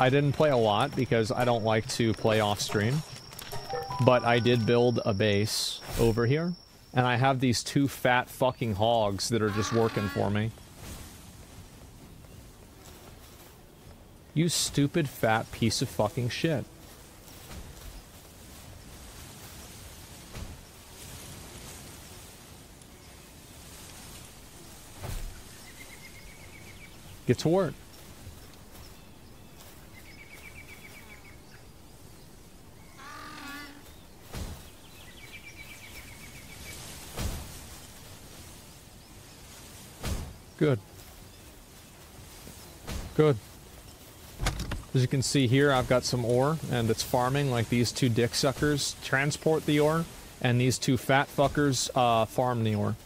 I didn't play a lot because I don't like to play off stream. But I did build a base over here. And I have these two fat fucking hogs that are just working for me. You stupid fat piece of fucking shit. Get to work. Good. Good. As you can see here, I've got some ore, and it's farming like these two dick suckers transport the ore, and these two fat fuckers uh, farm the ore.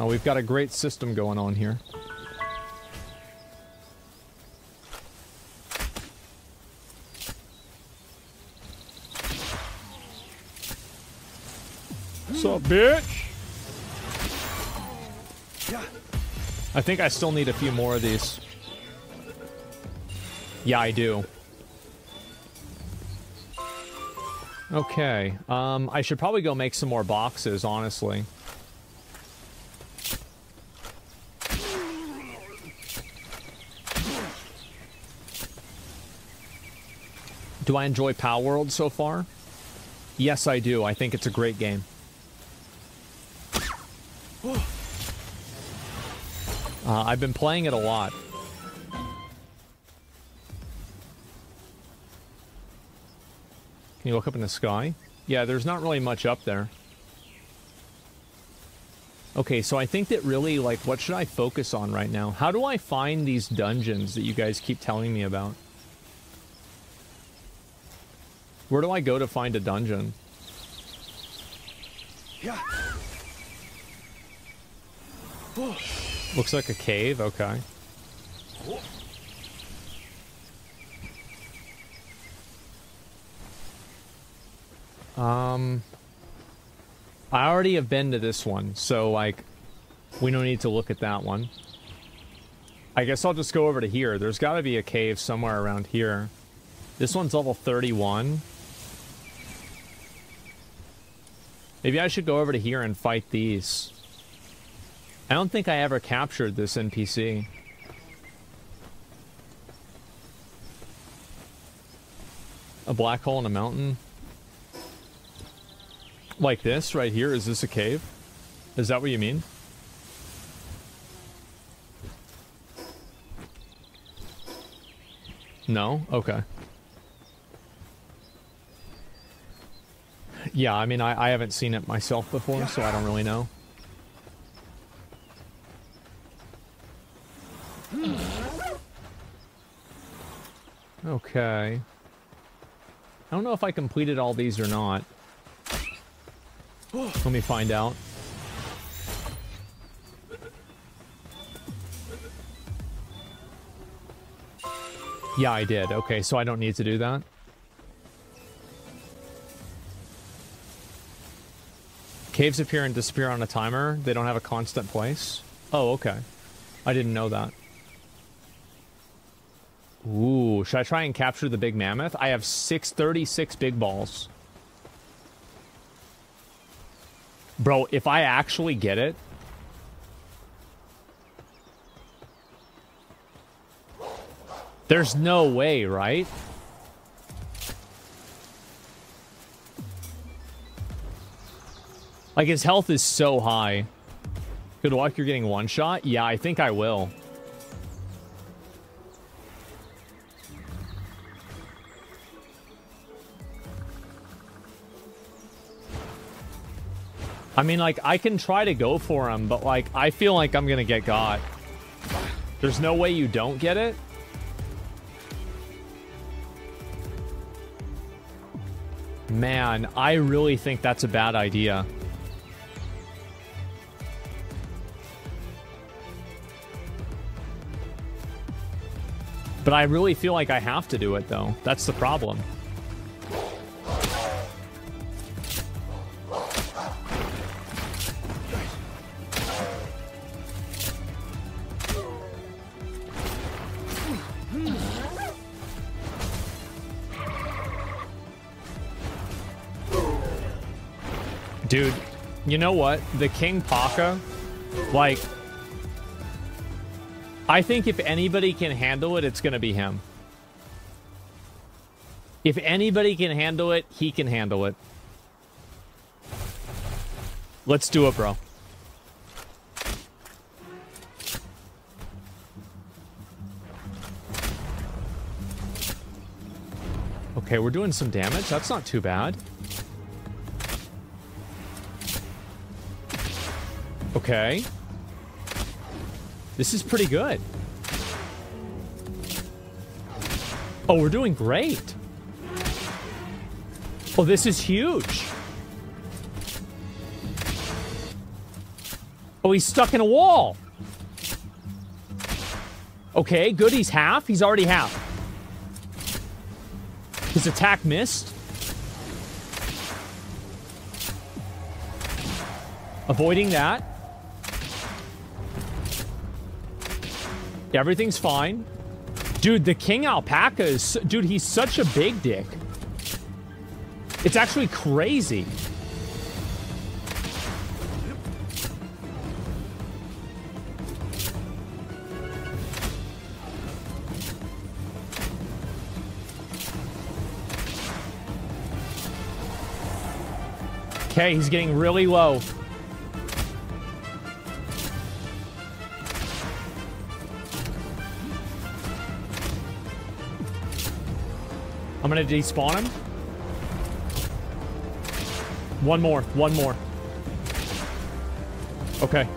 Uh, we've got a great system going on here. What's up, bitch? I think I still need a few more of these. Yeah, I do. Okay. Um, I should probably go make some more boxes, honestly. Do I enjoy Palworld so far? Yes, I do. I think it's a great game. Uh, I've been playing it a lot. Can you look up in the sky? Yeah, there's not really much up there. Okay, so I think that really, like, what should I focus on right now? How do I find these dungeons that you guys keep telling me about? Where do I go to find a dungeon? Yeah. Looks like a cave, okay. Um, I already have been to this one, so like, we don't need to look at that one. I guess I'll just go over to here. There's got to be a cave somewhere around here. This one's level 31. Maybe I should go over to here and fight these. I don't think I ever captured this NPC. A black hole in a mountain? Like this right here? Is this a cave? Is that what you mean? No? Okay. Yeah, I mean, I, I haven't seen it myself before, so I don't really know. Okay. I don't know if I completed all these or not. Let me find out. Yeah, I did. Okay, so I don't need to do that. Caves appear and disappear on a timer. They don't have a constant place. Oh, okay. I didn't know that. Ooh, should I try and capture the big mammoth? I have 636 big balls. Bro, if I actually get it... There's no way, right? Like, his health is so high. Good luck, you're getting one shot? Yeah, I think I will. I mean, like, I can try to go for him, but, like, I feel like I'm gonna get got. There's no way you don't get it? Man, I really think that's a bad idea. But I really feel like I have to do it, though. That's the problem. Know what? The Kingpaca, like, I think if anybody can handle it, it's going to be him. If anybody can handle it, he can handle it. Let's do it, bro. Okay, we're doing some damage. That's not too bad. Okay. This is pretty good. Oh, we're doing great. Oh, this is huge. Oh, he's stuck in a wall. Okay, good. He's half. He's already half. His attack missed. Avoiding that. Everything's fine. Dude, the King Alpaca is... Dude, he's such a big dick. It's actually crazy. Okay, he's getting really low. I'm gonna despawn him. One more, one more. Okay.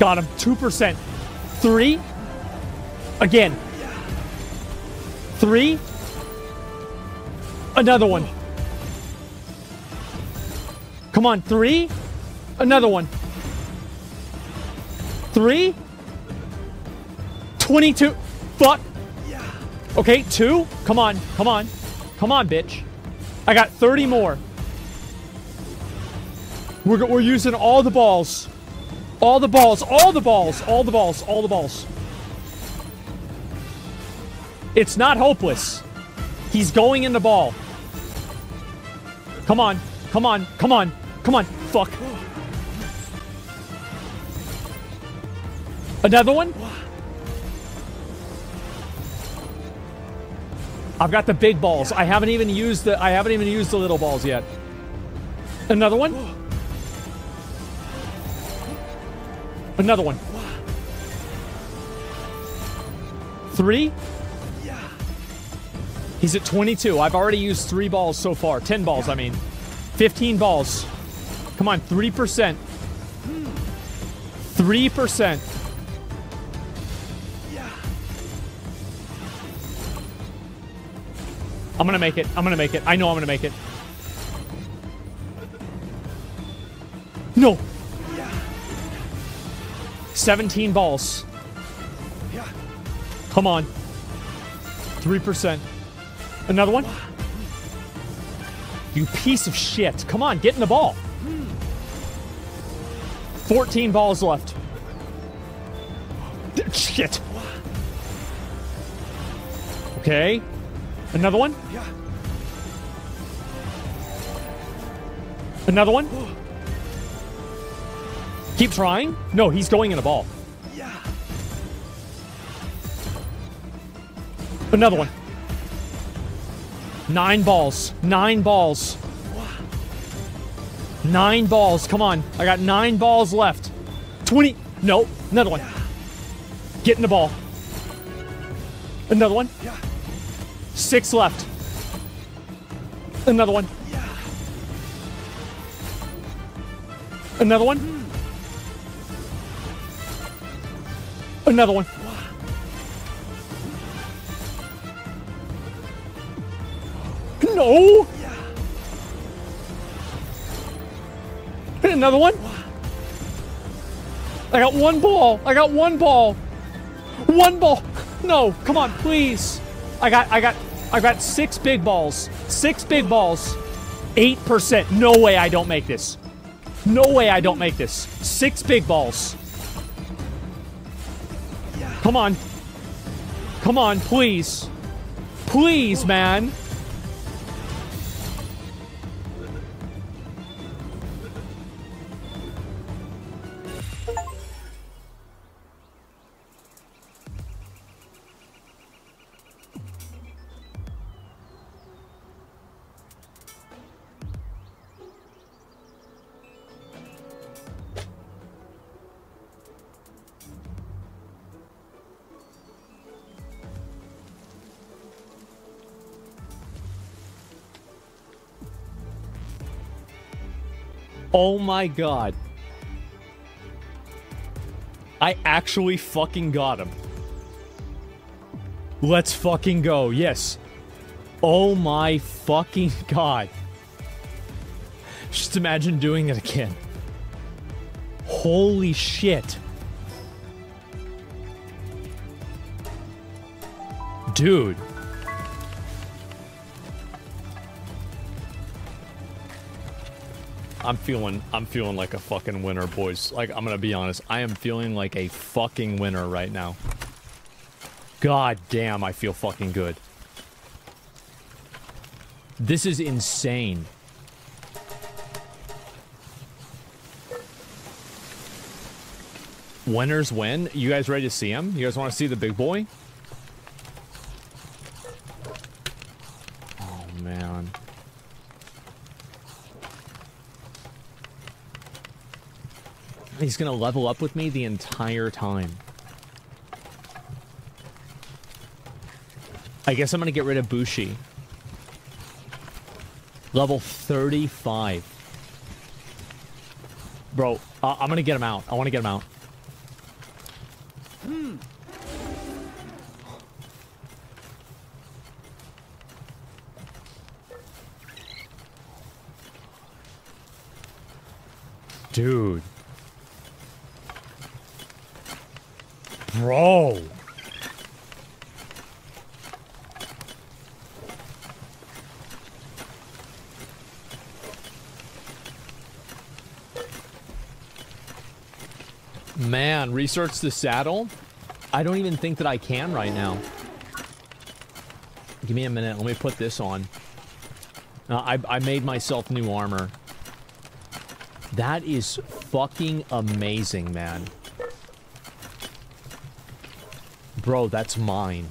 Got him, 2%. Three. Again. Three. Another one. Come on, three. Another one. Three. 22. Fuck. Okay, two. Come on, come on. Come on, bitch. I got 30 more. We're, we're using all the balls. All the balls, all the balls, all the balls, all the balls. It's not hopeless. He's going in the ball. Come on, come on, come on, come on. Fuck. Another one? I've got the big balls. I haven't even used the I haven't even used the little balls yet. Another one? Another one. Three? He's at 22. I've already used three balls so far. 10 balls, I mean. 15 balls. Come on, 3%. 3%. I'm gonna make it. I'm gonna make it. I know I'm gonna make it. No. 17 balls. Come on. 3%. Another one? You piece of shit. Come on, get in the ball. 14 balls left. Shit. Okay. Another one? Yeah. Another one? Keep trying. No, he's going in a ball. Yeah. Another one. Nine balls. Nine balls. Nine balls. Come on. I got nine balls left. 20. No. Another one. Get in the ball. Another one. Six left. Another one. Another one. Another one. No! Another one? I got one ball. I got one ball. One ball. No, come on, please. I got, I got, I got six big balls. Six big balls. 8%. No way I don't make this. No way I don't make this. Six big balls. Come on. Come on, please. Please, man. Oh my god. I actually fucking got him. Let's fucking go. Yes. Oh my fucking god. Just imagine doing it again. Holy shit. Dude. I'm feeling I'm feeling like a fucking winner, boys. Like I'm gonna be honest, I am feeling like a fucking winner right now. God damn, I feel fucking good. This is insane. Winners win. You guys ready to see him? You guys want to see the big boy? He's to level up with me the entire time. I guess I'm to get rid of Bushi. Level 35. Bro, uh, I'm to get him out. I want to get him out. Hmm. Dude. Bro. Man, research the saddle? I don't even think that I can right now. Give me a minute. Let me put this on. Uh, I, I made myself new armor. That is fucking amazing, man. Bro, that's mine.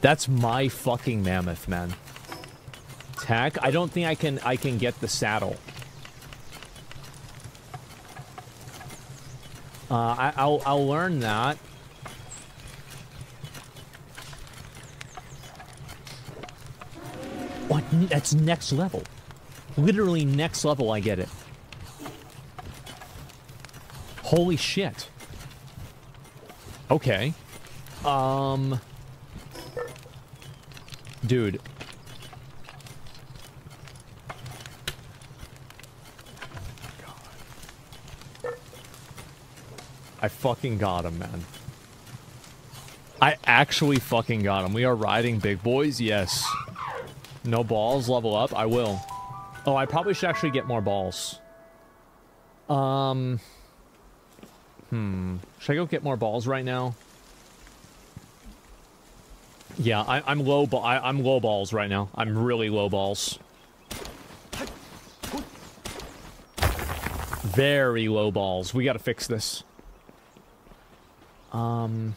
That's my fucking mammoth, man. Tack? I don't think I can I can get the saddle. Uh, I, I'll, I'll learn that. What? That's next level. Literally next level I get it. Holy shit. Okay. Um... Dude, I fucking got him, man. I actually fucking got him. We are riding big boys, yes. No balls, level up, I will. Oh, I probably should actually get more balls. Um... Hmm. Should I go get more balls right now? Yeah, I, am low. I, I'm low balls right now. I'm really low balls. Very low balls. We got to fix this. Um...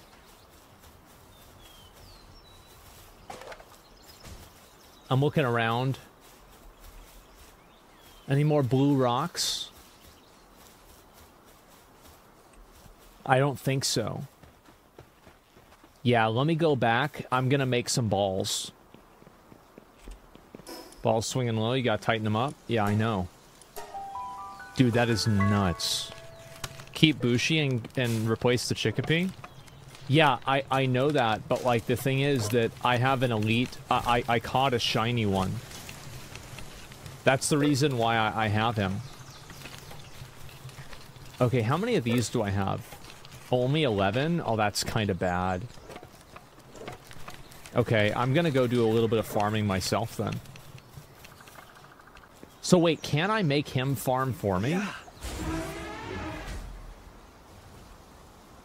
I'm looking around. Any more blue rocks? I don't think so. Yeah, let me go back. I'm gonna make some balls. Balls swinging low, you gotta tighten them up. Yeah, I know. Dude, that is nuts keep Bushi and, and replace the Chikipi? Yeah, I, I know that, but like the thing is that I have an elite, I, I, I caught a shiny one. That's the reason why I, I have him. Okay, how many of these do I have? Only 11? Oh, that's kind of bad. Okay, I'm gonna go do a little bit of farming myself then. So wait, can I make him farm for me? Yeah.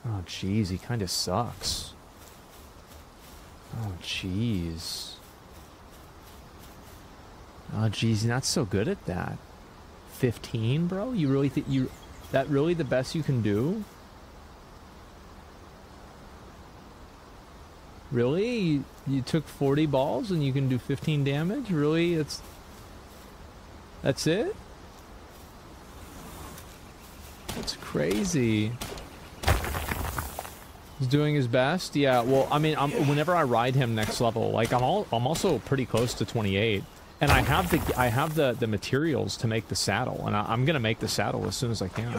Oh, jeez, he kind of sucks. Oh, jeez. Oh, jeez, not so good at that. 15, bro? You really think you... That really the best you can do? Really? You, you took 40 balls and you can do 15 damage? Really? It's... That's it? That's crazy. He's doing his best. Yeah. Well, I mean, I'm, whenever I ride him next level, like I'm all, I'm also pretty close to 28. And I have the I have the the materials to make the saddle, and I, am gonna make the saddle as soon as I can.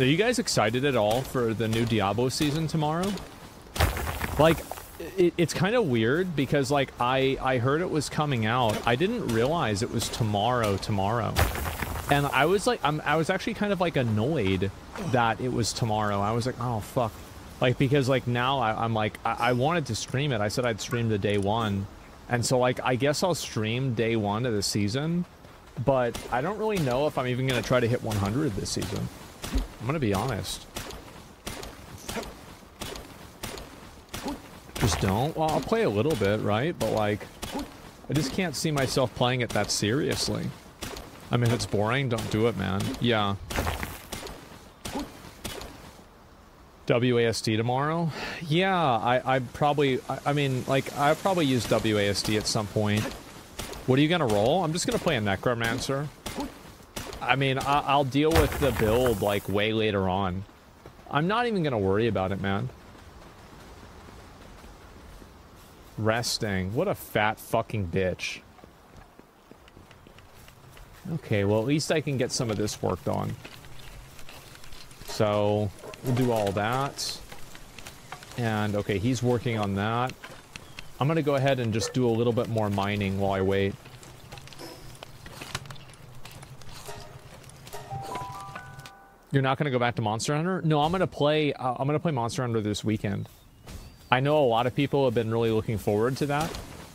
Are you guys excited at all for the new Diablo season tomorrow? Like, it, it's kind of weird because like I I heard it was coming out. I didn't realize it was tomorrow tomorrow. And I was like I'm I was actually kind of like annoyed that it was tomorrow. I was like, "Oh fuck." Like because like now I, am like I, I wanted to stream it. I said I'd stream the day one. And so like I guess I'll stream day one of the season. But I don't really know if I'm even gonna try to hit 100 this season. I'm gonna be honest. Just don't? Well, I'll play a little bit, right? But, like, I just can't see myself playing it that seriously. I mean, if it's boring, don't do it, man. Yeah. WASD tomorrow? Yeah, I, I probably, I, I mean, like, I probably use WASD at some point. What are you gonna roll? I'm just gonna play a Necromancer. I mean, I, I'll deal with the build, like, way later on. I'm not even gonna worry about it, man. Resting. What a fat fucking bitch. Okay, well, at least I can get some of this worked on. So, we'll do all that. And, okay, he's working on that. I'm gonna go ahead and just do a little bit more mining while I wait. You're not gonna go back to Monster Hunter? No, I'm gonna play, uh, I'm gonna play Monster Hunter this weekend. I know a lot of people have been really looking forward to that,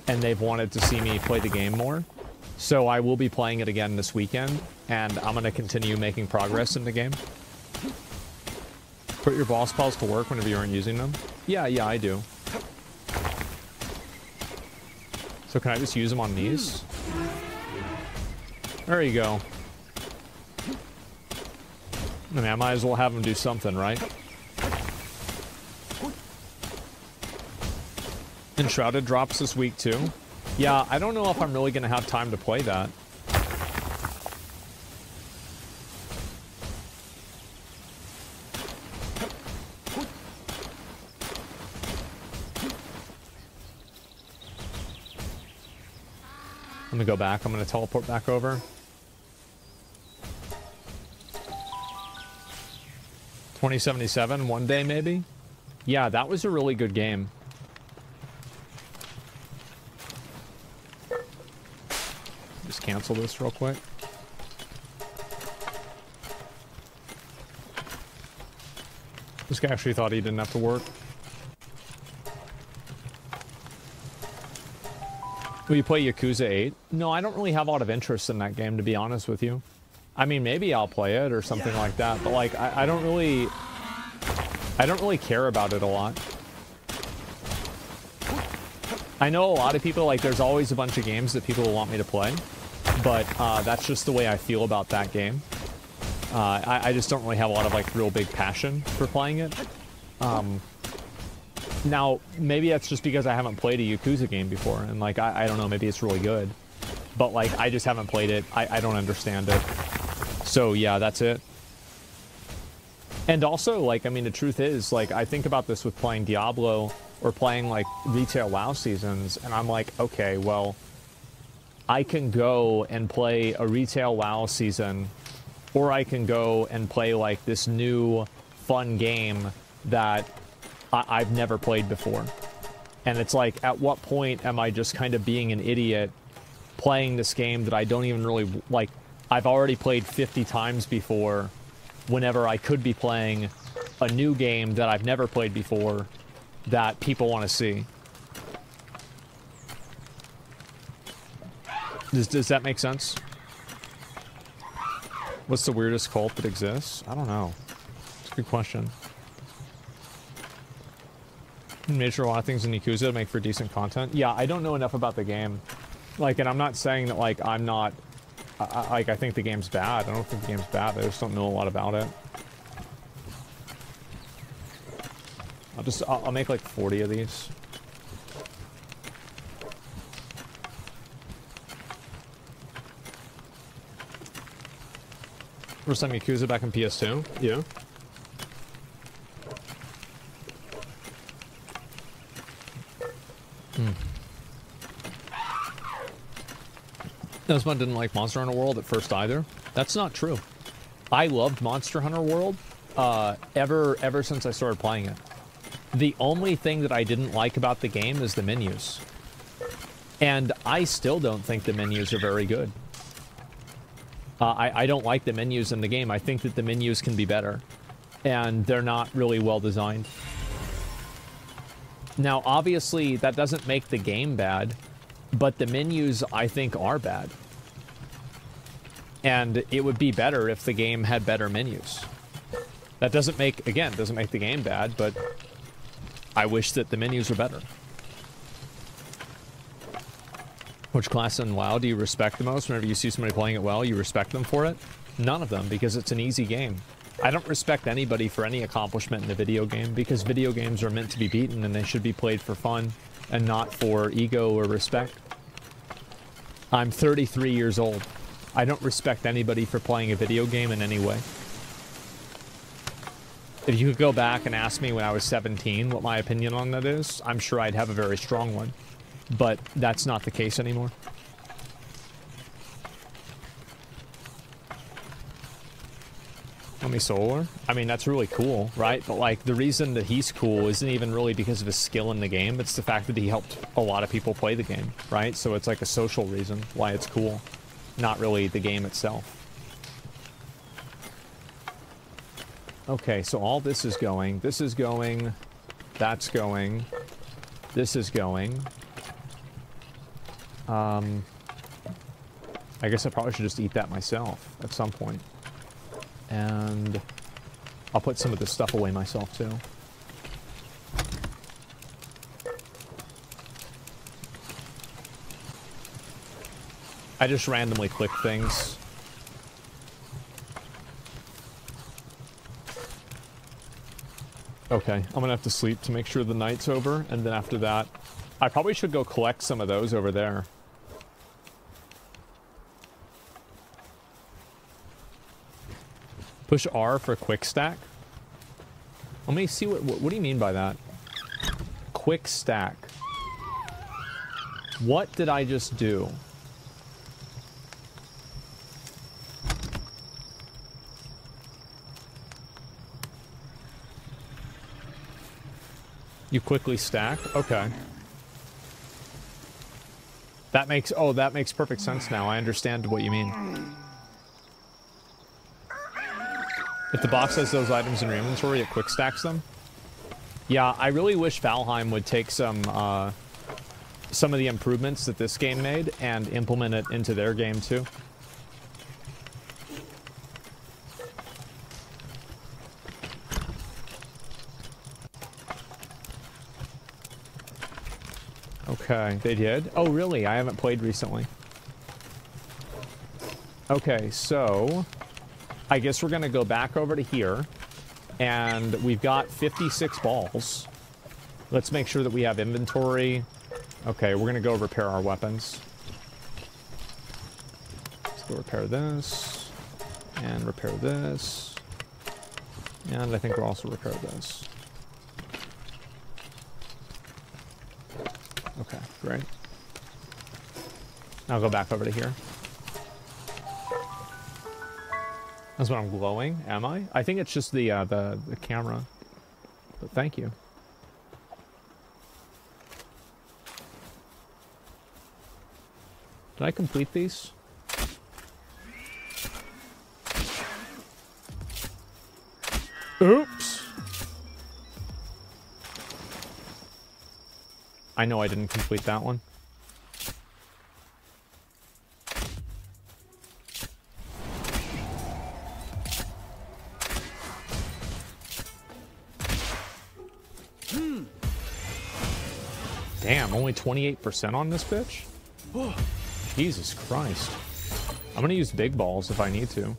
and they've wanted to see me play the game more. So I will be playing it again this weekend, and I'm going to continue making progress in the game. Put your boss pals to work whenever you aren't using them? Yeah, yeah, I do. So can I just use them on these? There you go. I mean, I might as well have them do something, right? Enshrouded drops this week too. Yeah, I don't know if I'm really going to have time to play that. Let me go back. I'm going to teleport back over. 2077, one day maybe? Yeah, that was a really good game. Just cancel this real quick. This guy actually thought he didn't have to work. Will you play Yakuza 8? No, I don't really have a lot of interest in that game, to be honest with you. I mean, maybe I'll play it or something like that, but like, I, I don't really... I don't really care about it a lot. I know a lot of people, like, there's always a bunch of games that people want me to play but uh, that's just the way I feel about that game. Uh, I, I, just don't really have a lot of like real big passion for playing it. Um, now, maybe that's just because I haven't played a Yakuza game before, and like I, I don't know, maybe it's really good, but like I just haven't played it. I, I don't understand it. So yeah, that's it. And also, like, I mean, the truth is, like, I think about this with playing Diablo or playing like retail WoW seasons, and I'm like, okay, well I can go and play a retail WoW season, or I can go and play like this new fun game that I- have never played before. And it's like, at what point am I just kind of being an idiot playing this game that I don't even really like? I've already played 50 times before, whenever I could be playing a new game that I've never played before that people want to see. Does, does that make sense? What's the weirdest cult that exists? I don't know. It's a good question. Made sure a lot of things in Yakuza to make for decent content. Yeah, I don't know enough about the game. Like, and I'm not saying that, like, I'm not... I, like, I think the game's bad. I don't think the game's bad. I just don't know a lot about it. I'll just... I'll, I'll make, like, 40 of these. First time Yakuza back in PS2? Yeah. Hmm. Nosebun didn't like Monster Hunter World at first either. That's not true. I loved Monster Hunter World uh, ever ever since I started playing it. The only thing that I didn't like about the game is the menus. And I still don't think the menus are very good. Uh, I, I don't like the menus in the game. I think that the menus can be better. And they're not really well designed. Now, obviously, that doesn't make the game bad, but the menus, I think, are bad. And it would be better if the game had better menus. That doesn't make, again, doesn't make the game bad, but I wish that the menus were better. Which class in WoW do you respect the most? Whenever you see somebody playing it well, you respect them for it? None of them, because it's an easy game. I don't respect anybody for any accomplishment in a video game, because video games are meant to be beaten and they should be played for fun and not for ego or respect. I'm 33 years old. I don't respect anybody for playing a video game in any way. If you could go back and ask me when I was 17 what my opinion on that is, I'm sure I'd have a very strong one. But that's not the case anymore. Let Solar. I mean, that's really cool, right? But like, the reason that he's cool isn't even really because of his skill in the game. It's the fact that he helped a lot of people play the game, right? So it's like a social reason why it's cool, not really the game itself. Okay, so all this is going. This is going. That's going. This is going. Um, I guess I probably should just eat that myself at some point. And I'll put some of this stuff away myself too. I just randomly click things. Okay, I'm gonna have to sleep to make sure the night's over, and then after that, I probably should go collect some of those over there. Push R for quick stack. Let me see what, what, what do you mean by that? Quick stack. What did I just do? You quickly stack? Okay. That makes, oh, that makes perfect sense now. I understand what you mean. If the box has those items in your inventory, it quick stacks them. Yeah, I really wish Valheim would take some uh, some of the improvements that this game made and implement it into their game too. Okay, they did? Oh, really? I haven't played recently. Okay, so... I guess we're going to go back over to here. And we've got 56 balls. Let's make sure that we have inventory. Okay, we're going to go repair our weapons. Let's go repair this. And repair this. And I think we'll also repair this. Okay, great. I'll go back over to here. That's what I'm glowing, am I? I think it's just the, uh, the, the camera. But thank you. Did I complete these? Oops! I know I didn't complete that one. Only 28% on this bitch? Jesus Christ. I'm gonna use big balls if I need to.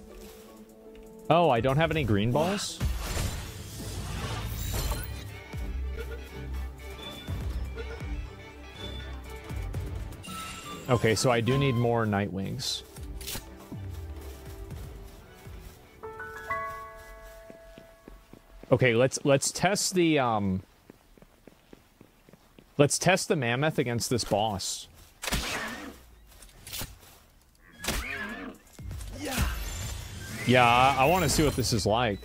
Oh, I don't have any green balls? Okay, so I do need more night wings. Okay, let's let's test the um Let's test the mammoth against this boss. Yeah, I, want to see what this is like.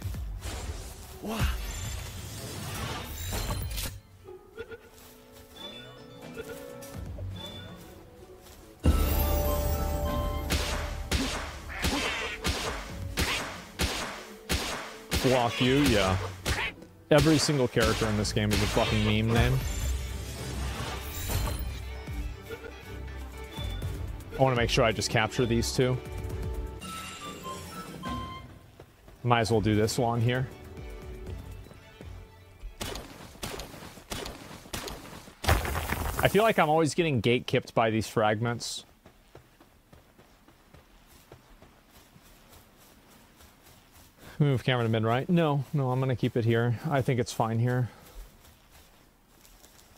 Block you, yeah. Every single character in this game is a fucking meme name. I want to make sure I just capture these two. Might as well do this one here. I feel like I'm always getting gate kipped by these fragments. Move camera to mid right. No, no, I'm gonna keep it here. I think it's fine here.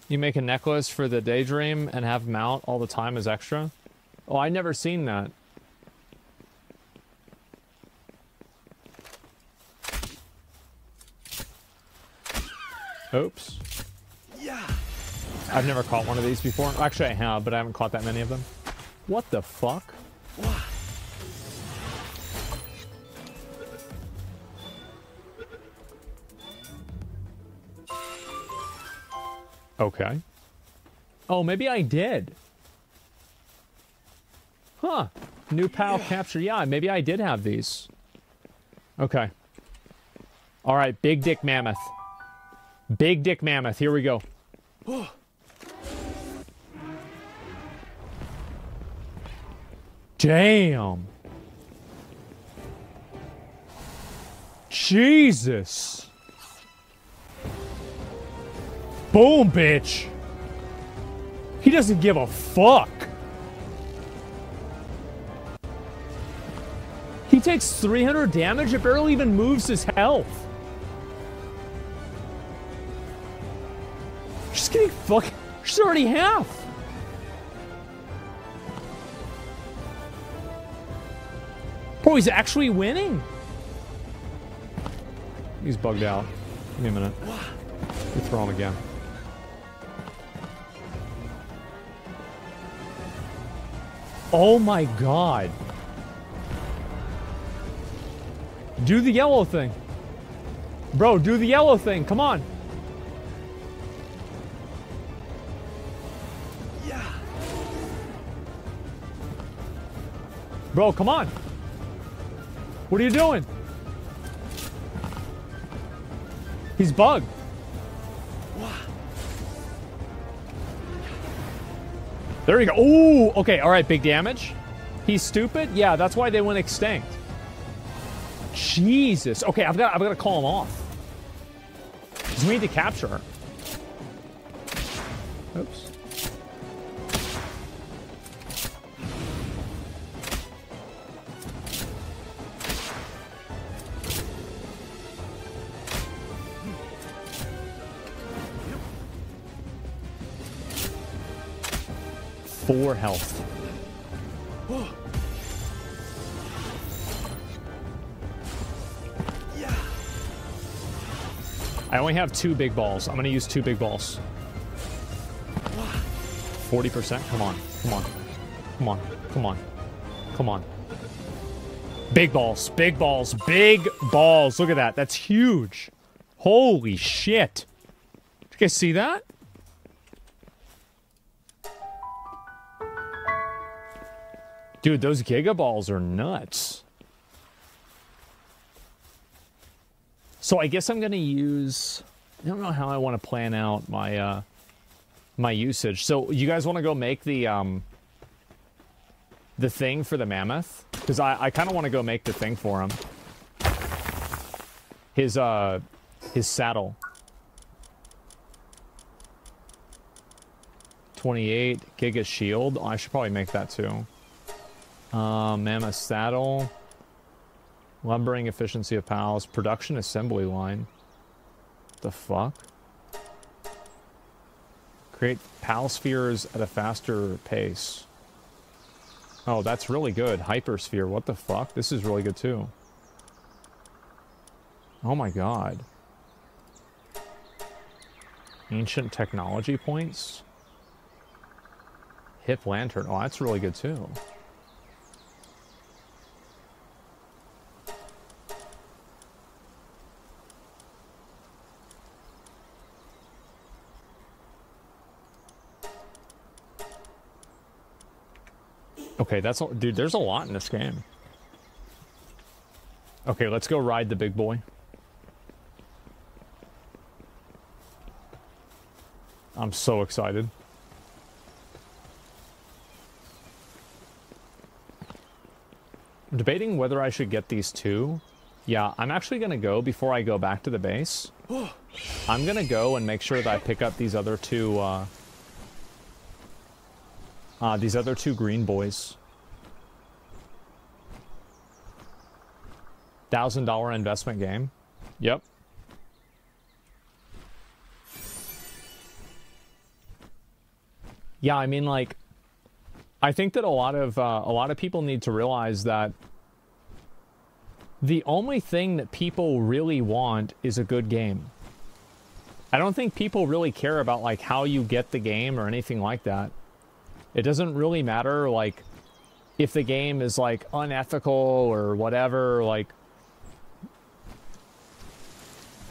You make a necklace for the daydream and have mount all the time as extra? Oh, I never seen that. Oops. Yeah. I've never caught one of these before. Actually, I have, but I haven't caught that many of them. What the fuck? Okay. Oh, maybe I did. Huh. New PAL capture. Yeah, maybe I did have these. Okay. All right, big dick mammoth. Big dick mammoth. Here we go. Damn. Jesus. Boom, bitch. He doesn't give a fuck. Takes 300 damage. It barely even moves his health. She's getting fucking... She's already half. Bro, he's actually winning. He's bugged out. Give me a minute. We throw him again. Oh my god. Do the yellow thing. Bro, do the yellow thing. Come on. Yeah. Bro, come on. What are you doing? He's bugged. There you go. Ooh, okay, all right, big damage. He's stupid? Yeah, that's why they went extinct. Jesus. Okay, I've got I've got to call him off. We need to capture her. Oops. four health. I only have two big balls. I'm to use two big balls. 40%? Come on. Come on. Come on. Come on. Come on. Big balls. Big balls. Big balls. Look at that. That's huge. Holy shit. Did you guys see that? Dude, those Giga Balls are nuts. So I guess I'm going to use... I don't know how I want to plan out my uh, my usage. So you guys want to go make the um, the thing for the mammoth? Because I, I kind of want to go make the thing for him. His uh his saddle. 28 Giga Shield. Oh, I should probably make that too. Uh, Mammoth Saddle. Lumbering efficiency of pals. Production assembly line. The fuck? Create pal spheres at a faster pace. Oh, that's really good. Hypersphere. What the fuck? This is really good too. Oh my god. Ancient technology points. Hip lantern. Oh, that's really good too. Okay, that's dude. There's a lot in this game. Okay, let's go ride the big boy. I'm so excited. I'm debating whether I should get these two. Yeah, I'm actually going to go before I go back to the base. I'm going to go and make sure that I pick up these other two, uh, uh, these other two green boys. Thousand dollar investment game. Yep. Yeah, I mean, like, I think that a lot of uh, a lot of people need to realize that the only thing that people really want is a good game. I don't think people really care about like how you get the game or anything like that. It doesn't really matter like if the game is like unethical or whatever like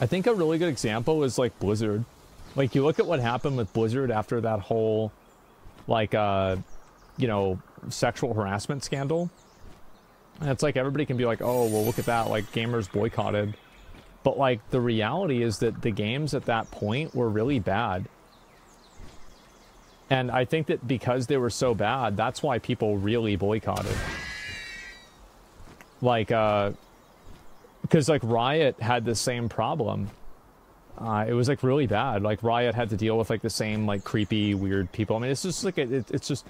I think a really good example is like Blizzard. Like you look at what happened with Blizzard after that whole like uh you know sexual harassment scandal. And it's like everybody can be like, "Oh, well look at that like gamers boycotted." But like the reality is that the games at that point were really bad. And I think that because they were so bad, that's why people really boycotted. Like, uh, because like Riot had the same problem. Uh, it was like really bad. Like Riot had to deal with like the same like creepy, weird people. I mean, it's just like it, it's just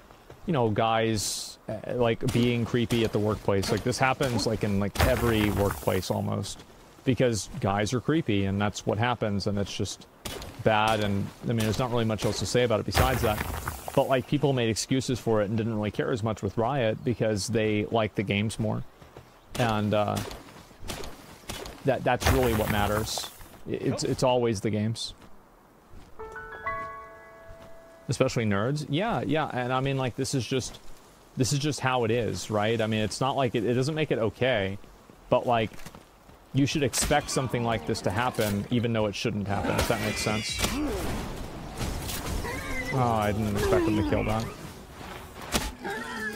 you know guys uh, like being creepy at the workplace. Like this happens like in like every workplace almost because guys are creepy and that's what happens and it's just bad, and I mean, there's not really much else to say about it besides that. But like people made excuses for it and didn't really care as much with Riot because they liked the games more, and uh, that that's really what matters. It's it's always the games, especially nerds. Yeah, yeah, and I mean like this is just this is just how it is, right? I mean, it's not like it, it doesn't make it okay, but like you should expect something like this to happen, even though it shouldn't happen, if that makes sense. Oh, I didn't expect him to kill that.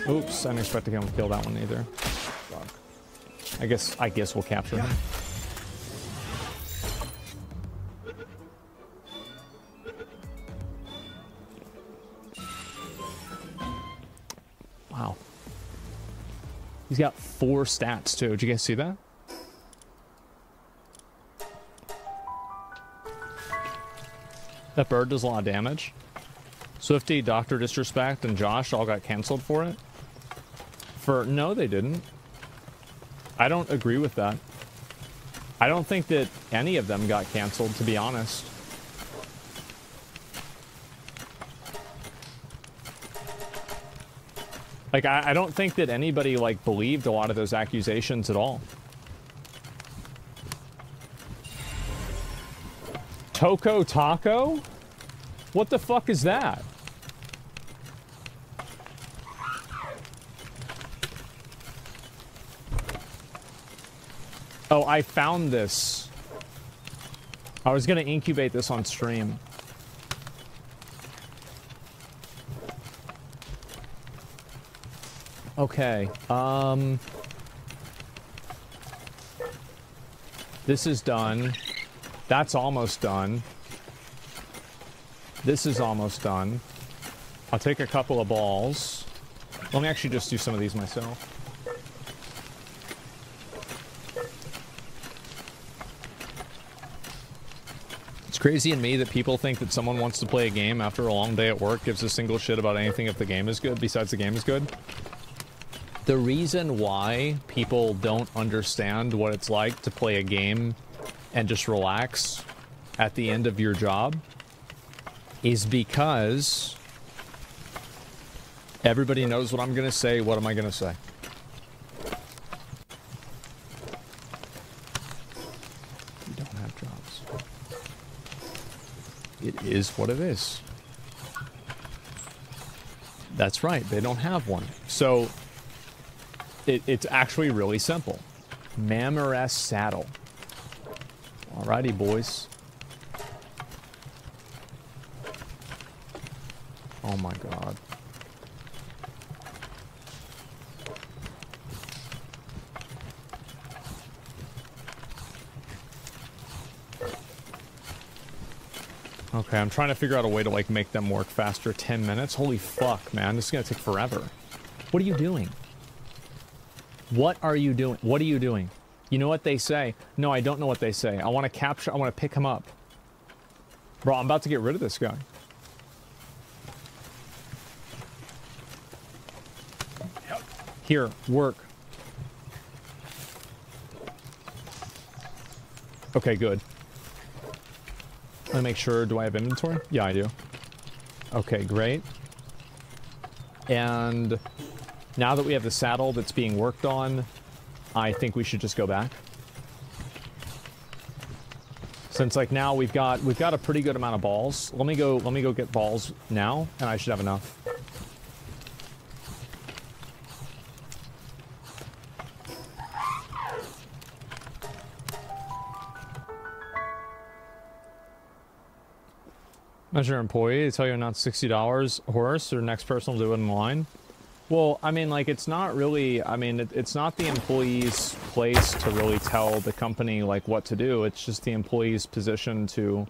Oops, I didn't expect him to kill that one either. I guess, I guess we'll capture him. Wow. He's got four stats too. Did you guys see that? That bird does a lot of damage. Swifty, Dr. Disrespect, and Josh all got canceled for it. For no, they didn't. I don't agree with that. I don't think that any of them got canceled, to be honest. Like, I, I don't think that anybody, like, believed a lot of those accusations at all. Tocotoco? What the fuck is that? Oh, I found this. I was gonna incubate this on stream. Okay, um... This is done. That's almost done. This is almost done. I'll take a couple of balls. Let me actually just do some of these myself. It's crazy in me that people think that someone wants to play a game after a long day at work gives a single shit about anything if the game is good, besides the game is good. The reason why people don't understand what it's like to play a game and just relax at the end of your job is because everybody knows what I'm going to say. What am I going to say? You don't have jobs. It is what it is. That's right, they don't have one. So it, it's actually really simple. Mammorest saddle. Alrighty, boys. Oh my god. Okay, I'm trying to figure out a way to like make them work faster. 10 minutes? Holy fuck, man. This is gonna take forever. What are you doing? What are you doing? What are you doing? You know what they say? No, I don't know what they say. I want to capture, I want to pick him up. Bro, I'm about to get rid of this guy. Here, work. Okay, good. Let me make sure, do I have inventory? Yeah, I do. Okay, great. And now that we have the saddle that's being worked on, I think we should just go back. Since like now we've got we've got a pretty good amount of balls. Let me go let me go get balls now and I should have enough. As your employee, they tell you not $60 horse, or next person will do it in line. Well, I mean, like, it's not really, I mean, it, it's not the employee's place to really tell the company, like, what to do. It's just the employee's position to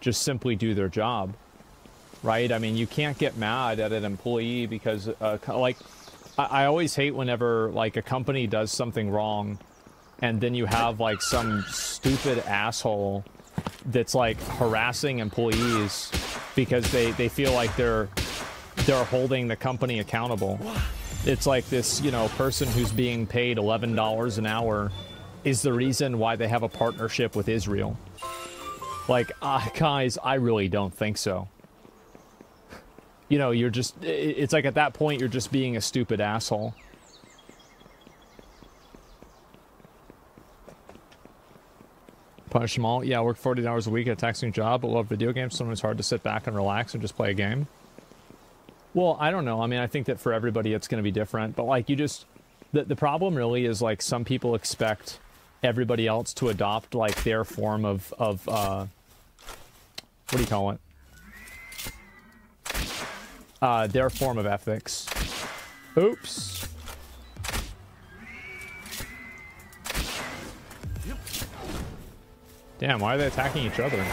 just simply do their job, right? I mean, you can't get mad at an employee because, uh, like, I, I always hate whenever, like, a company does something wrong and then you have, like, some stupid asshole that's like harassing employees because they they feel like they're they're holding the company accountable. It's like this, you know, person who's being paid $11 an hour is the reason why they have a partnership with Israel. Like, uh, guys, I really don't think so. You know, you're just, it's like at that point, you're just being a stupid asshole. Punish them all. Yeah, I work 40 hours a week at a taxing job, but love video games. Sometimes it's hard to sit back and relax and just play a game. Well, I don't know. I mean, I think that for everybody it's going to be different, but like you just the the problem really is like some people expect everybody else to adopt like their form of of uh what do you call it? Uh their form of ethics. Oops. Damn, why are they attacking each other?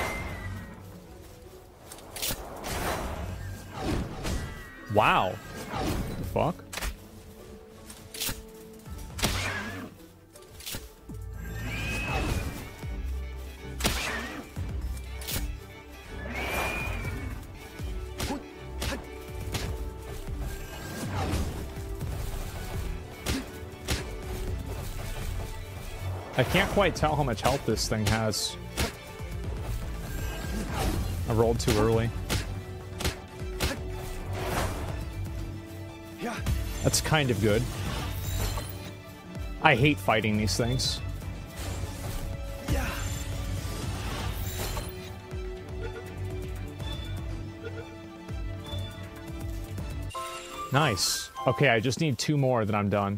Wow. Fuck? I can't quite tell how much health this thing has. I rolled too early. That's kind of good. I hate fighting these things. Nice. Okay, I just need two more, then I'm done.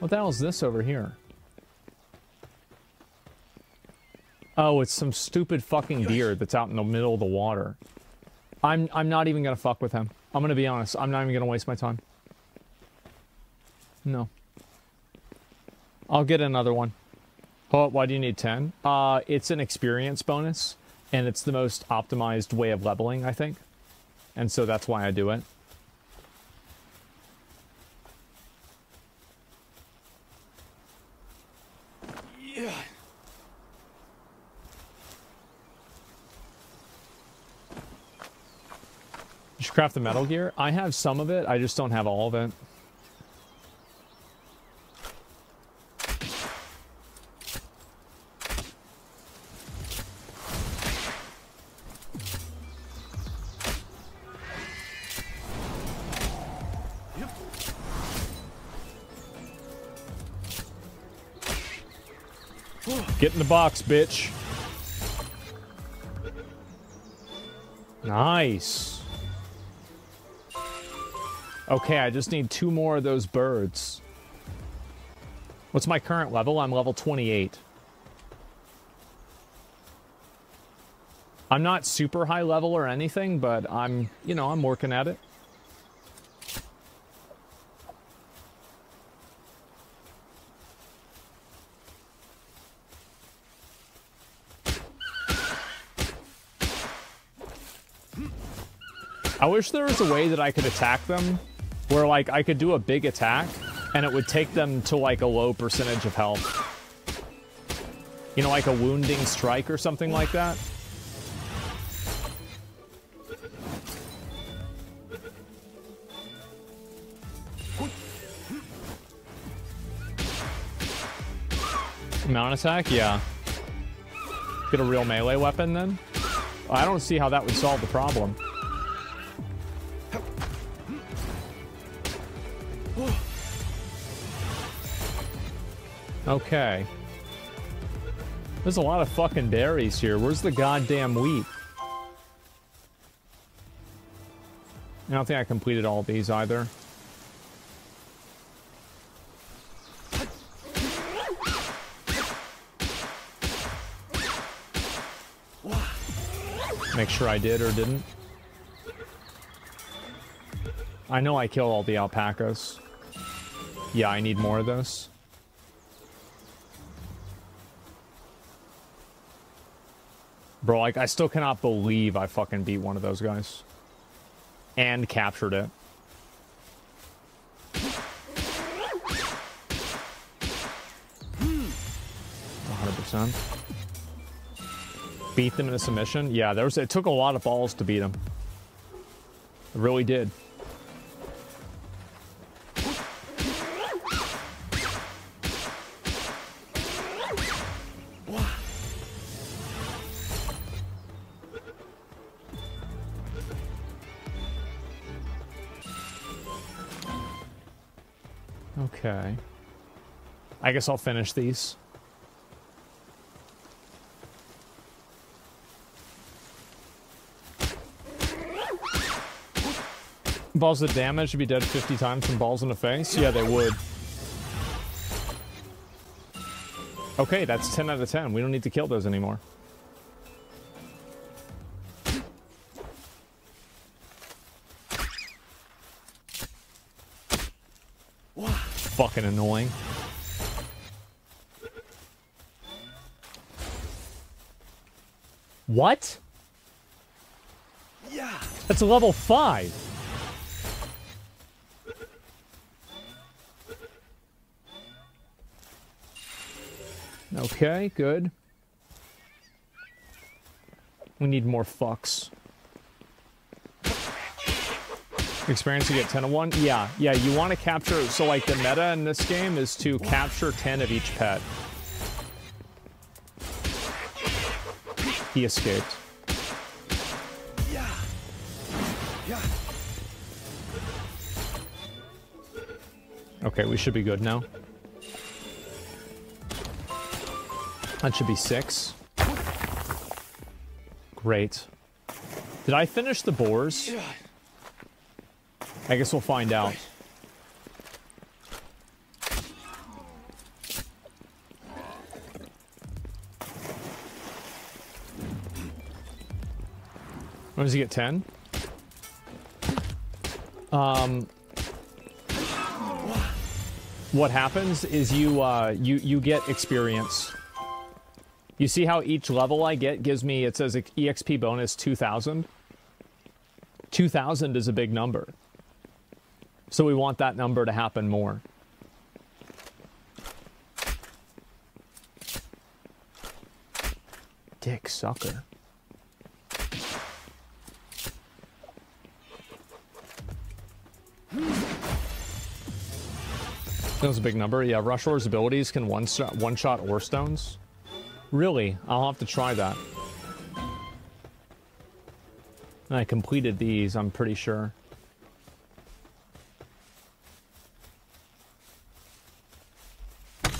What the hell is this over here? Oh, it's some stupid fucking deer that's out in the middle of the water. I'm I'm not even gonna fuck with him. I'm gonna be honest. I'm not even gonna waste my time. No. I'll get another one. Oh, why do you need 10? Uh, it's an experience bonus, and it's the most optimized way of leveling, I think. And so that's why I do it. Craft the metal gear? I have some of it, I just don't have all of it. Get in the box, bitch. Nice. Okay, I just need two more of those birds. What's my current level? I'm level 28. I'm not super high level or anything, but I'm, you know, I'm working at it. I wish there was a way that I could attack them where like I could do a big attack and it would take them to like a low percentage of health. You know, like a wounding strike or something like that. Mount attack? Yeah. Get a real melee weapon then? I don't see how that would solve the problem. Okay. There's a lot of fucking berries here. Where's the goddamn wheat? I don't think I completed all these either. Make sure I did or didn't. I know I killed all the alpacas. Yeah, I need more of those. Bro, like, I still cannot believe I fucking beat one of those guys. And captured it. hundred. Beat them in a submission? Yeah, there was it took a lot of balls to beat them. It really did. I guess I'll finish these. Balls of damage should be dead 50 times from balls in the face? Yeah, they would. Okay, that's 10 out of 10. We don't need to kill those anymore. Fucking annoying. What? Yeah. That's a level 5. Okay, good. We need more fucks. Experience, you get 10 of one? Yeah, yeah, you want to capture... So, like, the meta in this game is to capture 10 of each pet. He escaped. Okay, we should be good now. That should be six. Great. Did I finish the boars? I guess we'll find out. When does he get 10? Um, what happens is you, uh, you, you get experience. You see how each level I get gives me, it says EXP bonus 2,000? 2,000 is a big number. So we want that number to happen more. Dick sucker. That was a big number. Yeah, Rushoar's abilities can one-shot one shot ore stones. Really? I'll have to try that. I completed these, I'm pretty sure. Let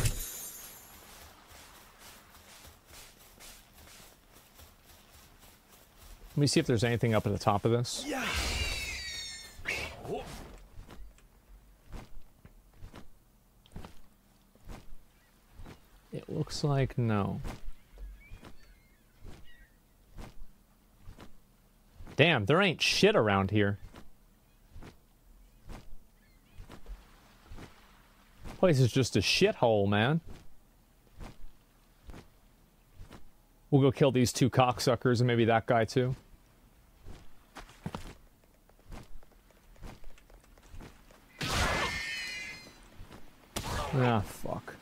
me see if there's anything up at the top of this. Yeah. Looks like no. Damn, there ain't shit around here. Place is just a shithole, man. We'll go kill these two cocksuckers and maybe that guy too. Ah, fuck.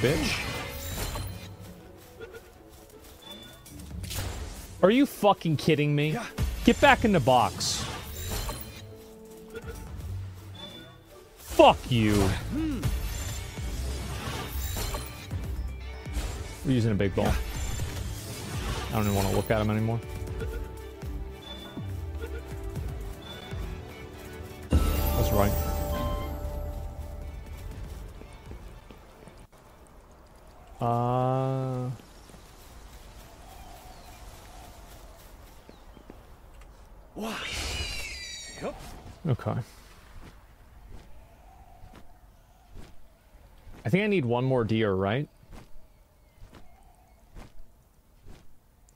Bitch. Are you fucking kidding me? Get back in the box. Fuck you. We're using a big ball. I don't even want to look at him anymore. That's right. Think I need one more deer, right?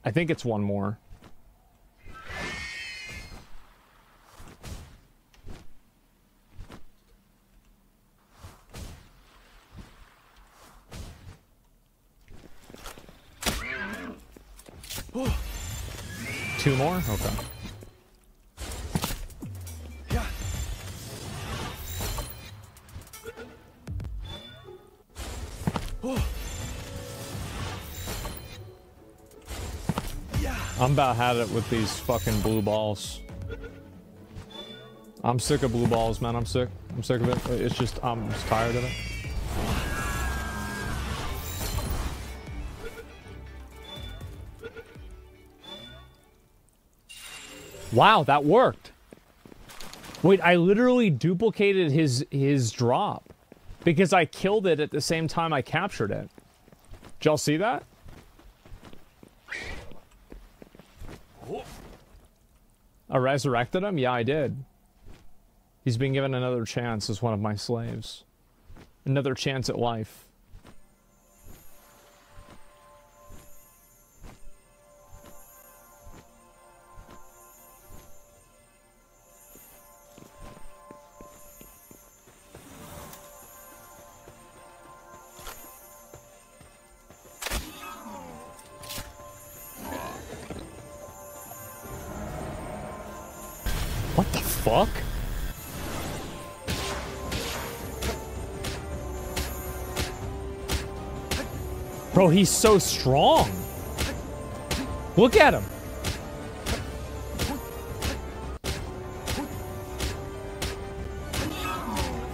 I think it's one more. Two more? Okay. I'm about had it with these fucking blue balls. I'm sick of blue balls, man. I'm sick. I'm sick of it. It's just, I'm just tired of it. Wow, that worked. Wait, I literally duplicated his his drop because I killed it at the same time I captured it. Did y'all see that? I resurrected him? Yeah, I did. He's been given another chance as one of my slaves. Another chance at life. He's so strong. Look at him.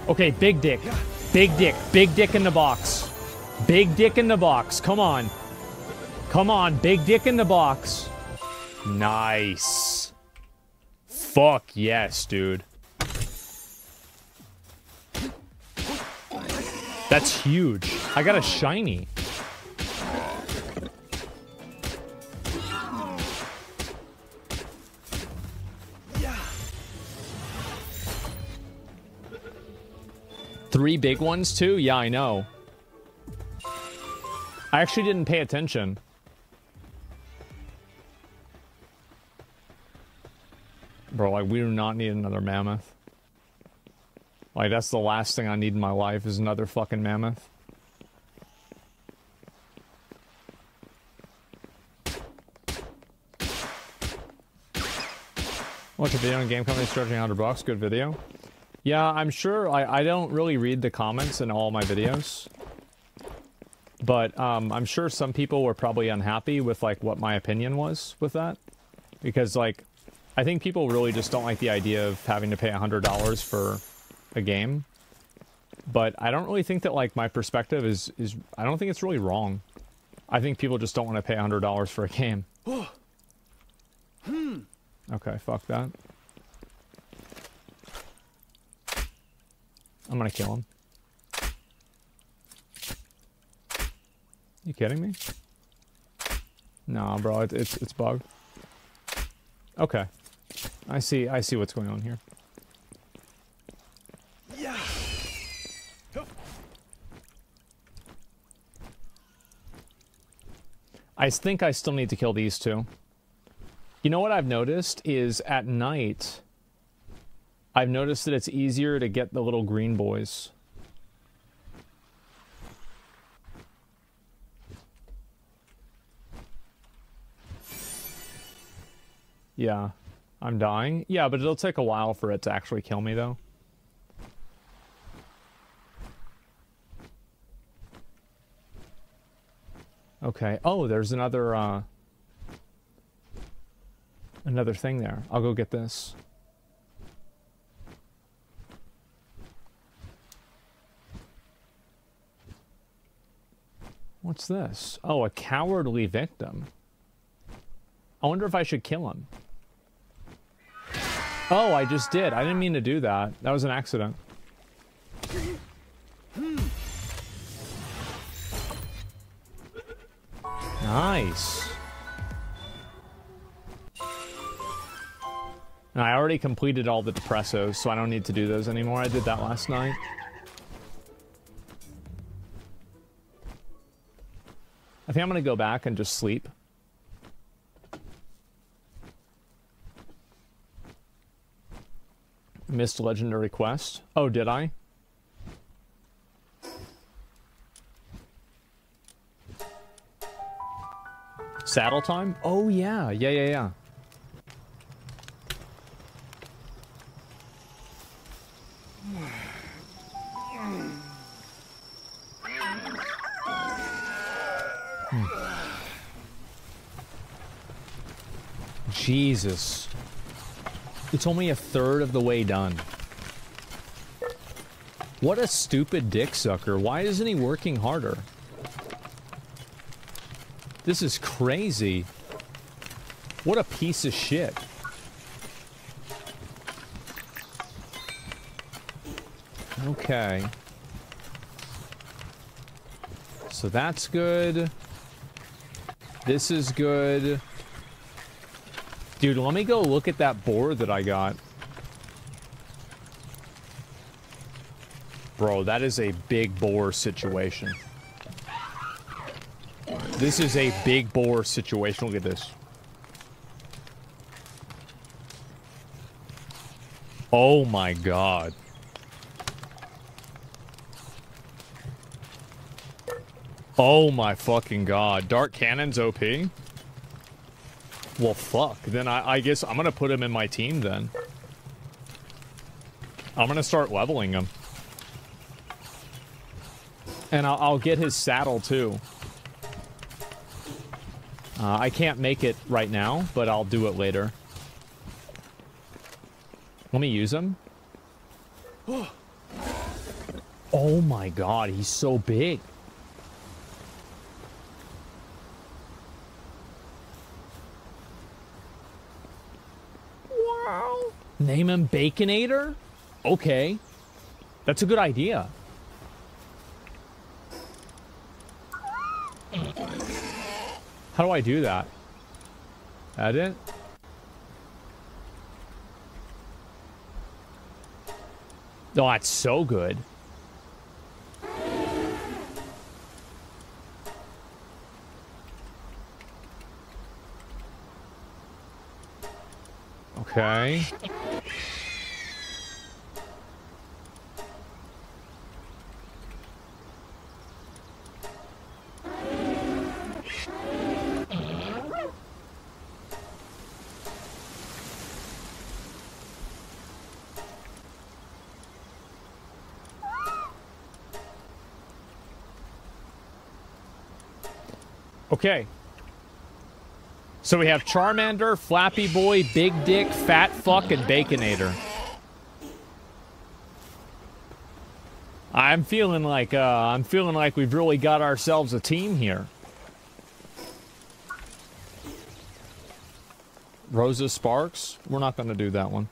Okay, big dick. Big dick. Big dick in the box. Big dick in the box. Come on. Come on, big dick in the box. Nice. Fuck yes, dude. That's huge. I got a shiny. Three big ones too? Yeah, I know. I actually didn't pay attention. Bro, like, we do not need another mammoth. Like, that's the last thing I need in my life is another fucking mammoth. Watch a video on game companies charging 100 bucks. Good video. Yeah, I'm sure. I, I don't really read the comments in all my videos. But um, I'm sure some people were probably unhappy with, like, what my opinion was with that. Because, like, I think people really just don't like the idea of having to pay $100 for a game. But I don't really think that like my perspective is is I don't think it's really wrong. I think people just don't want to pay hundred dollars for a game. Okay, fuck that. I'm gonna kill him. You kidding me? Nah, bro, it, it's it's bugged. Okay, I see. I see what's going on here. Yeah. I think I still need to kill these two. You know what I've noticed is at night, I've noticed that it's easier to get the little green boys. Yeah, I'm dying. Yeah, but it'll take a while for it to actually kill me, though. Okay. Oh, there's another, uh... Another thing there. I'll go get this. What's this? Oh, a cowardly victim. I wonder if I should kill him. Oh, I just did. I didn't mean to do that. That was an accident. Nice. And I already completed all the depressos, so I don't need to do those anymore. I did that last night. I think I'm going to go back and just sleep. Missed legendary quest. Oh, did I? Saddle time? Oh, yeah. Yeah, yeah, yeah. Jesus. It's only a third of the way done. What a stupid dick sucker. Why isn't he working harder? This is crazy. What a piece of shit. Okay. So that's good. This is good. Dude, let me go look at that board that I got. Bro, that is a big boar situation. This is a big boar situation. Look at this. Oh my god. Oh my fucking god. Dark Cannon's OP? Well, fuck. Then I, I guess I'm gonna put him in my team then. I'm gonna start leveling him. And I'll, I'll get his saddle too. Uh, I can't make it right now, but I'll do it later. Let me use him. Oh my god, he's so big. Name him Baconator? Okay. That's a good idea. How do I do that? Edit? Oh, that's so good. Okay. Okay. So we have Charmander, Flappy Boy, Big Dick, Fat Fuck, and Baconator. I'm feeling like uh, I'm feeling like we've really got ourselves a team here. Rosa Sparks? We're not going to do that one.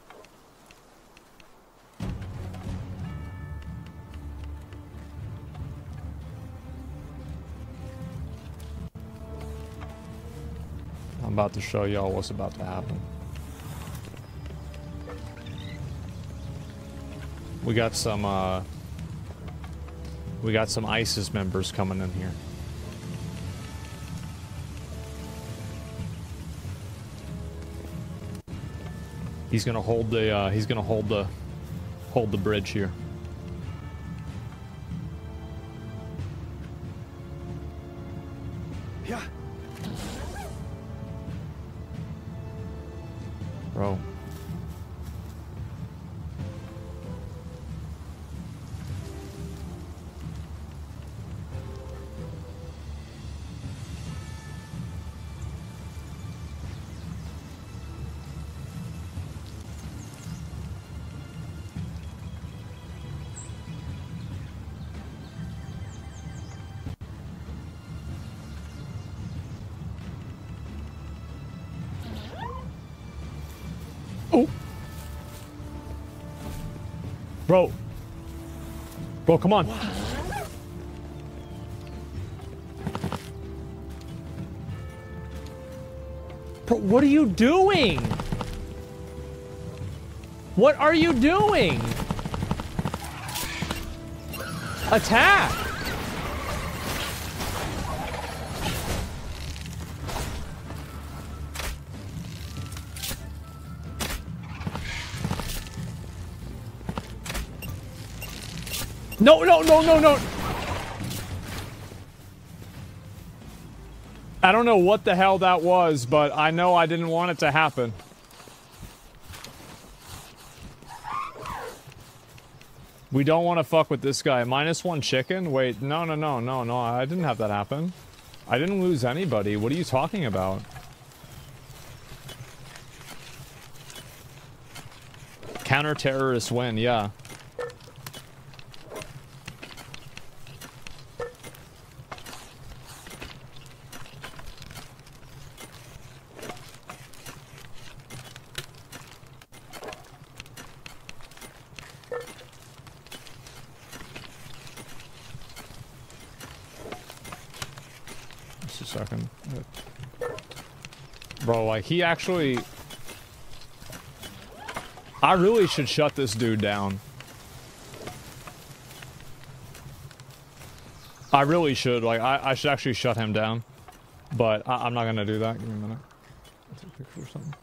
About to show y'all what's about to happen. We got some, uh... We got some ISIS members coming in here. He's gonna hold the, uh, he's gonna hold the, hold the bridge here. Bro, come on. Bro, what are you doing? What are you doing? Attack! No, no, no, no, no. I don't know what the hell that was, but I know I didn't want it to happen. We don't want to fuck with this guy. Minus one chicken? Wait, no, no, no, no, no. I didn't have that happen. I didn't lose anybody. What are you talking about? Counter-terrorist win, yeah. Just a second. Bro, like, he actually... I really should shut this dude down. I really should. Like, I, I should actually shut him down. But I, I'm not gonna do that. Give me a minute. I'll take a picture or something.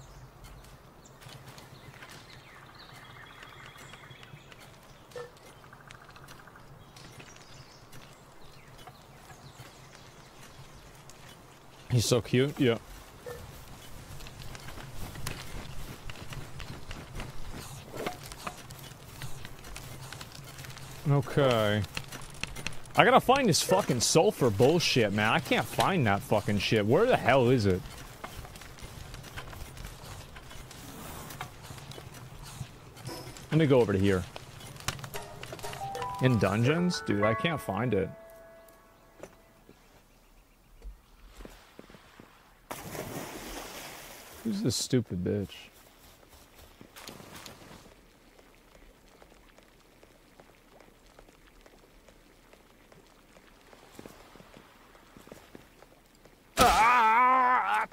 He's so cute. Yeah. Okay. I gotta find this fucking sulfur bullshit, man. I can't find that fucking shit. Where the hell is it? Let me go over to here. In dungeons? Dude, I can't find it. Who's this stupid bitch? Ah!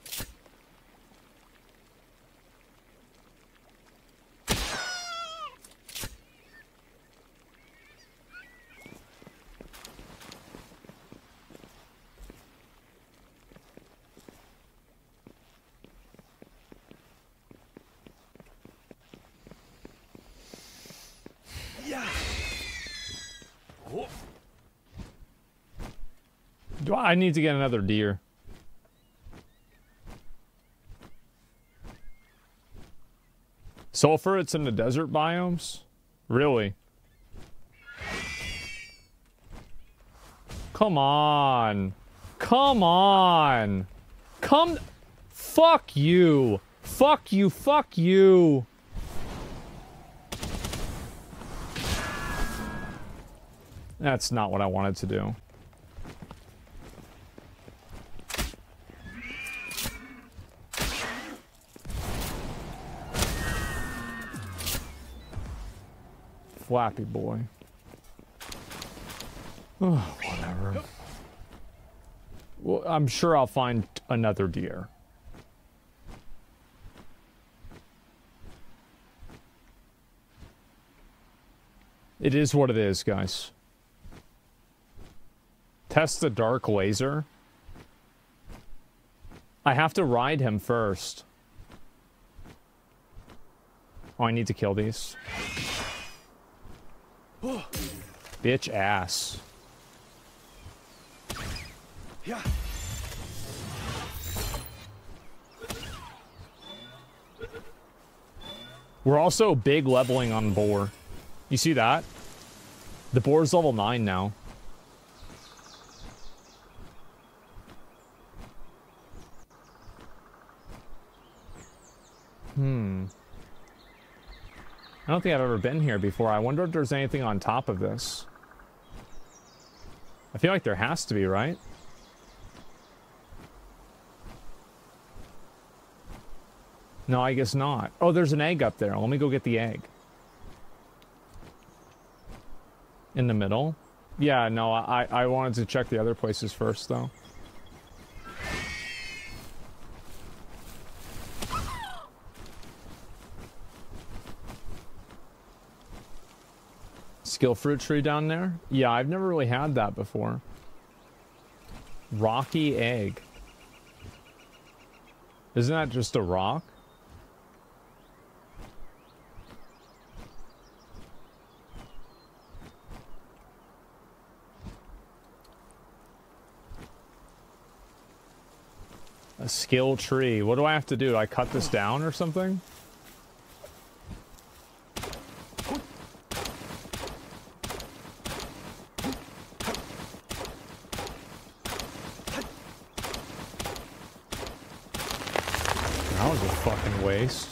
Yeah. Oh. Do I need to get another deer? Sulfur, it's in the desert biomes? Really? Come on. Come on. Come. Fuck you. Fuck you. Fuck you. That's not what I wanted to do. Flappy boy. Oh, whatever. Well, I'm sure I'll find another deer. It is what it is, guys. Test the dark laser. I have to ride him first. Oh, I need to kill these. Bitch ass. Yeah. We're also big leveling on boar. You see that? The boar's level 9 now. Hmm. I don't think I've ever been here before. I wonder if there's anything on top of this. I feel like there has to be, right? No, I guess not. Oh, there's an egg up there. Let me go get the egg. In the middle? Yeah, no, I, I wanted to check the other places first, though. Skill fruit tree down there? Yeah, I've never really had that before. Rocky egg. Isn't that just a rock? A skill tree. What do I have to do? I cut this down or something? That was a fucking waste.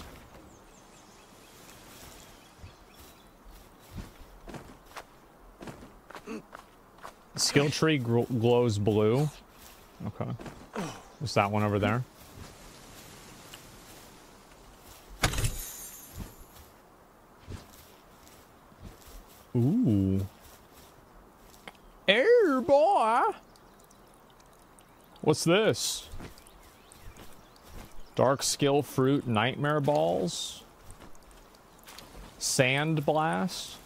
Skill tree gl glows blue. Okay. Is that one over there? Ooh. Air boy. What's this? Dark skill fruit nightmare balls. Sand blast.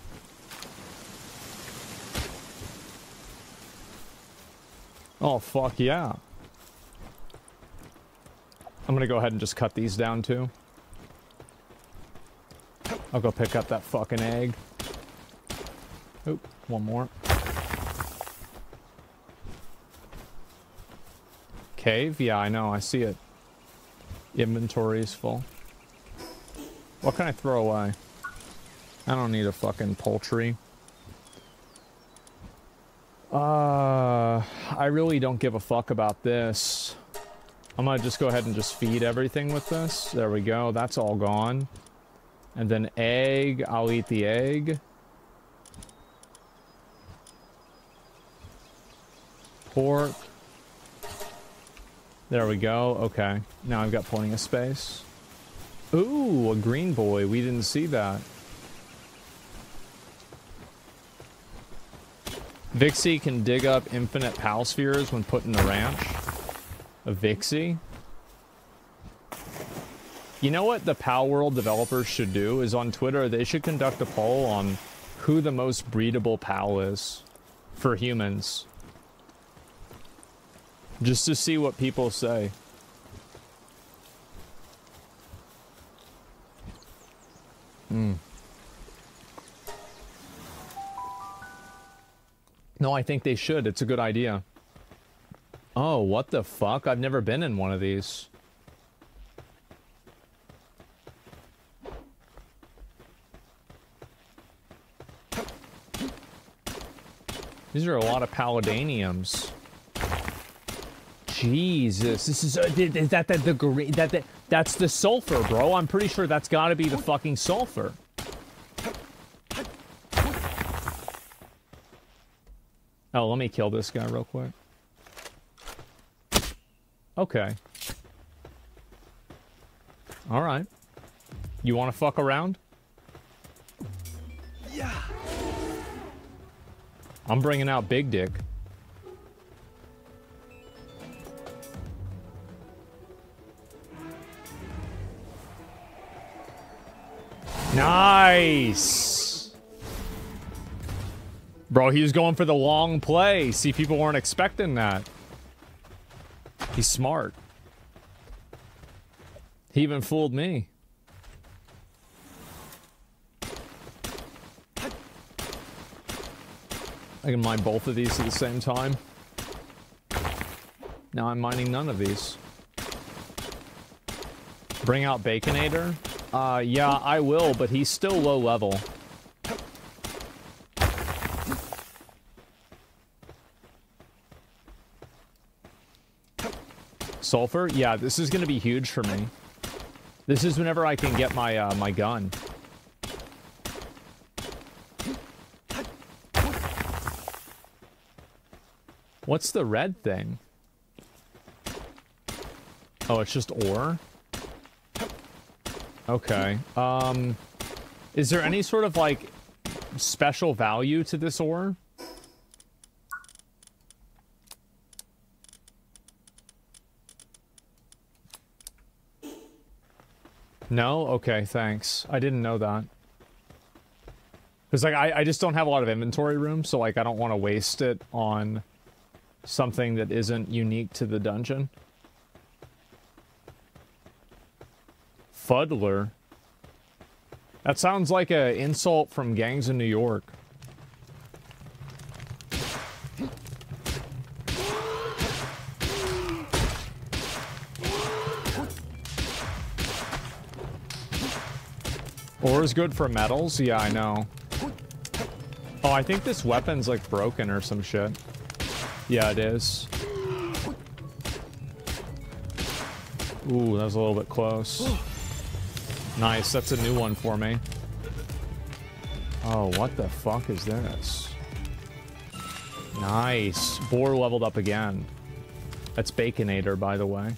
Oh fuck yeah. I'm gonna go ahead and just cut these down too. I'll go pick up that fucking egg. Oop, one more. Cave? Yeah, I know, I see it. Inventory is full. What can I throw away? I don't need a fucking poultry. Uh, Uh, I really don't give a fuck about this. I'm gonna just go ahead and just feed everything with this. There we go. That's all gone. And then egg. I'll eat the egg. Pork. There we go. Okay. Now I've got plenty of space. Ooh, a green boy. We didn't see that. Vixy can dig up infinite pal spheres when put in the ranch. A Vixy? You know what the Palworld developers should do is on Twitter they should conduct a poll on who the most breedable pal is for humans. Just to see what people say. Hmm. No, I think they should. It's a good idea. Oh, what the fuck? I've never been in one of these. These are a lot of palladiniums. Jesus, this is, uh, is that the, the that, that, that's the sulfur, bro. I'm pretty sure that's gotta be the fucking sulfur. Oh, let me kill this guy real quick. Okay. Alright. You want to fuck around? Yeah. I'm bringing out Big Dick. Nice! Bro, he was going for the long play. See, people weren't expecting that. He's smart. He even fooled me. I can mine both of these at the same time. Now I'm mining none of these. Bring out Baconator? Uh, yeah, I will, but he's still low level. Sulfur? Yeah, this is gonna be huge for me. This is whenever I can get my, uh, my gun. What's the red thing? Oh, it's just ore? Okay. Um, is there any sort of, like, special value to this ore? No? Okay, thanks. I didn't know that. Because, like, I, I just don't have a lot of inventory room, so, like, I don't want to waste it on something that isn't unique to the dungeon. Fuddler? That sounds like an insult from gangs in New York. Is good for metals? Yeah, I know. Oh, I think this weapon's like broken or some shit. Yeah, it is. Ooh, that was a little bit close. Nice, that's a new one for me. Oh, what the fuck is this? Nice. Boar leveled up again. That's Baconator, by the way.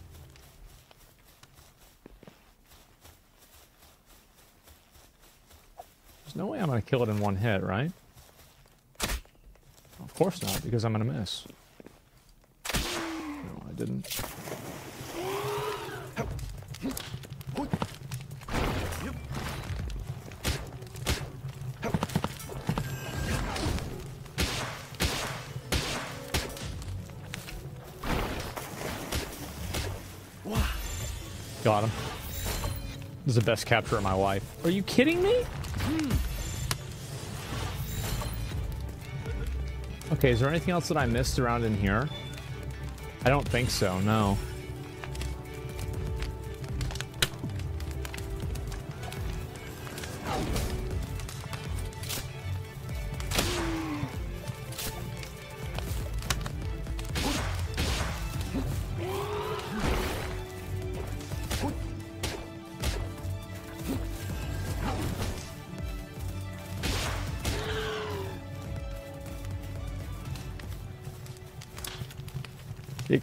There's no way I'm gonna kill it in one hit, right? Of course not, because I'm gonna miss. No, I didn't. Got him. This is the best capture of my life. Are you kidding me? Okay, is there anything else that I missed around in here? I don't think so, no.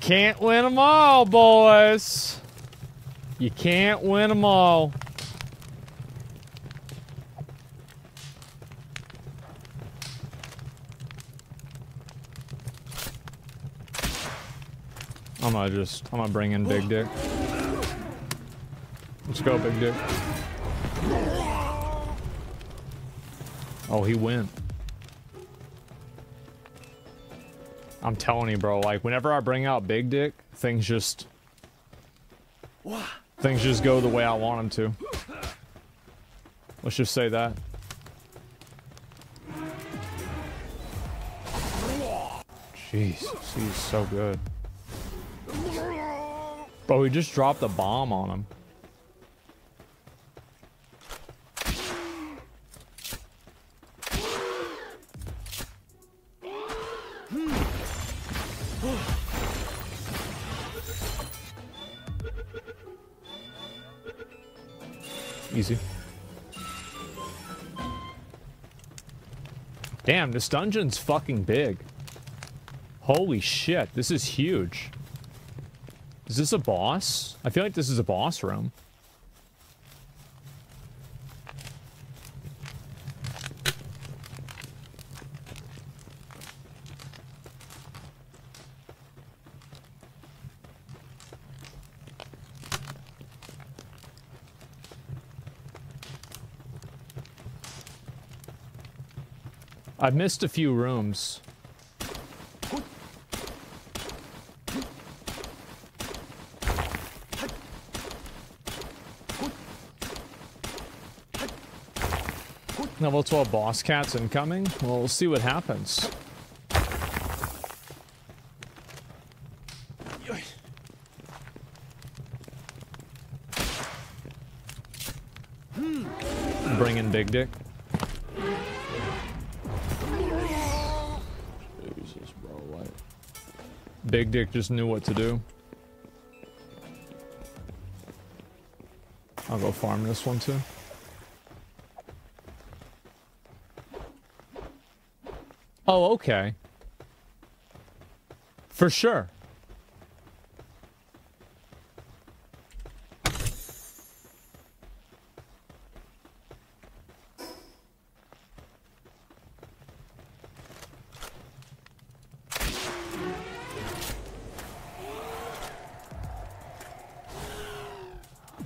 Can't win them all, boys. You can't win them all. I'm gonna just, I'm gonna bring in Big Dick. Let's go, Big Dick. Oh, he went. I'm telling you, bro, like, whenever I bring out Big Dick, things just... Things just go the way I want them to. Let's just say that. Jeez, he's so good. Bro, he just dropped a bomb on him. Damn, this dungeon's fucking big. Holy shit, this is huge. Is this a boss? I feel like this is a boss room. I've missed a few rooms. Level 12 boss cats incoming? Well, we'll see what happens. Bring in Big Dick. Big Dick just knew what to do. I'll go farm this one too. Oh, okay. For sure.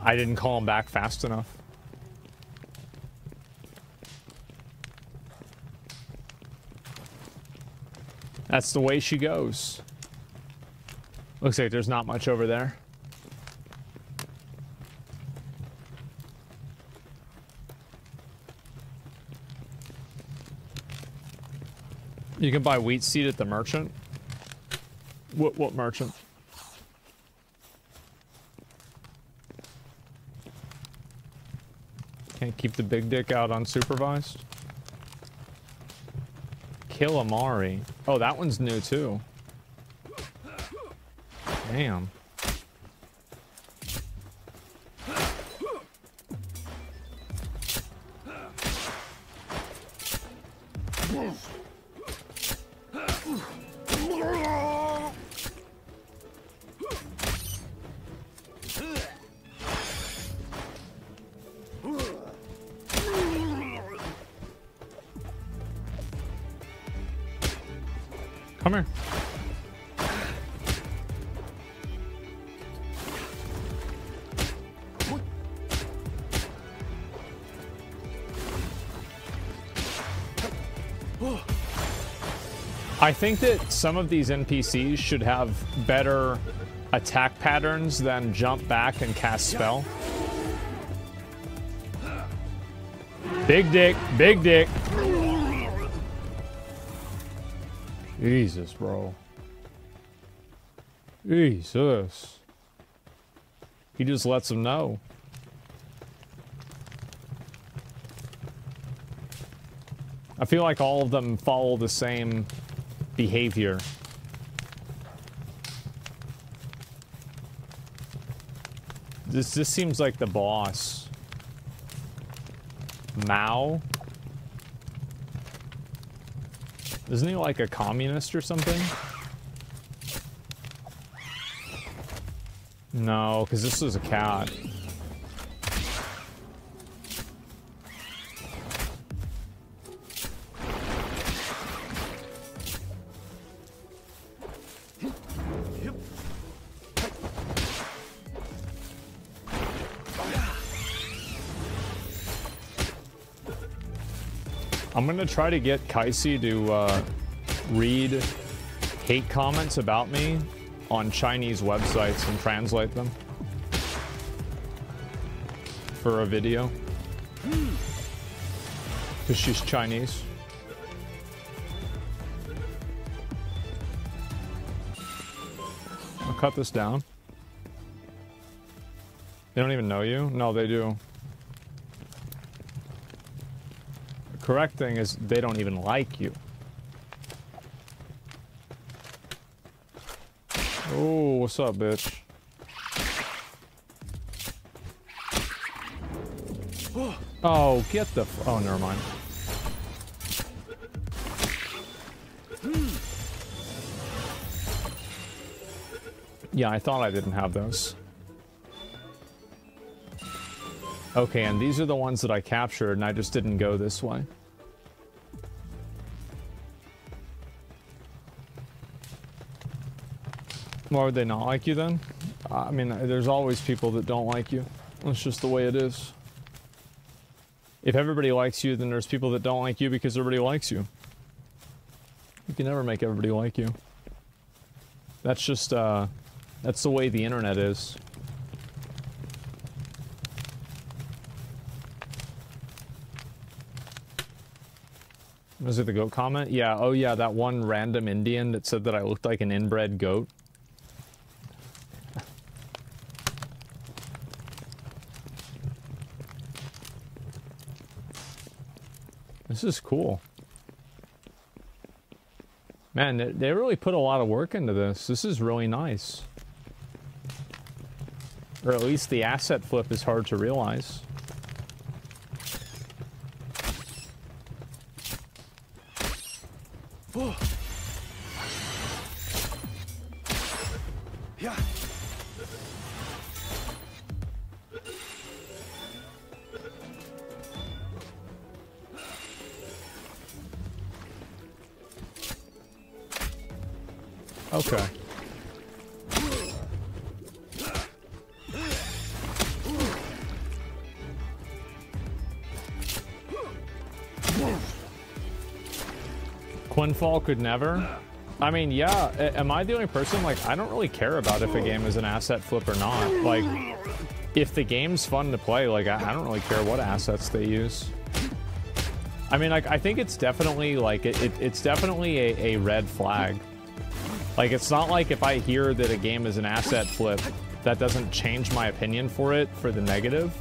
I didn't call him back fast enough. That's the way she goes. Looks like there's not much over there. You can buy wheat seed at the merchant. What what merchant? Keep the big dick out unsupervised. Killamari. Oh, that one's new too. Damn. Come here. I think that some of these NPCs should have better attack patterns than jump back and cast spell. Big dick, big dick. Jesus, bro. Jesus. He just lets them know. I feel like all of them follow the same behavior. This this seems like the boss. Mau. Isn't he like a communist or something? No, because this is a cat. I'm gonna try to get Kaisi to uh, read hate comments about me on Chinese websites and translate them for a video. Because she's Chinese. I'll cut this down. They don't even know you? No, they do. The correct thing is they don't even like you. Oh, what's up, bitch? Oh, get the Oh, never mind. Yeah, I thought I didn't have those. Okay, and these are the ones that I captured, and I just didn't go this way. Why would they not like you then? I mean, there's always people that don't like you. That's just the way it is. If everybody likes you, then there's people that don't like you because everybody likes you. You can never make everybody like you. That's just, uh, that's the way the internet is. Was it the goat comment? Yeah, oh yeah, that one random Indian that said that I looked like an inbred goat. This is cool. Man, they, they really put a lot of work into this. This is really nice. Or at least the asset flip is hard to realize. Could never. I mean, yeah, am I the only person? Like, I don't really care about if a game is an asset flip or not. Like, if the game's fun to play, like, I, don't really care what assets they use. I mean, like, I think it's definitely, like, it, it, it's definitely a, a red flag. Like, it's not like if I hear that a game is an asset flip, that doesn't change my opinion for it for the negative.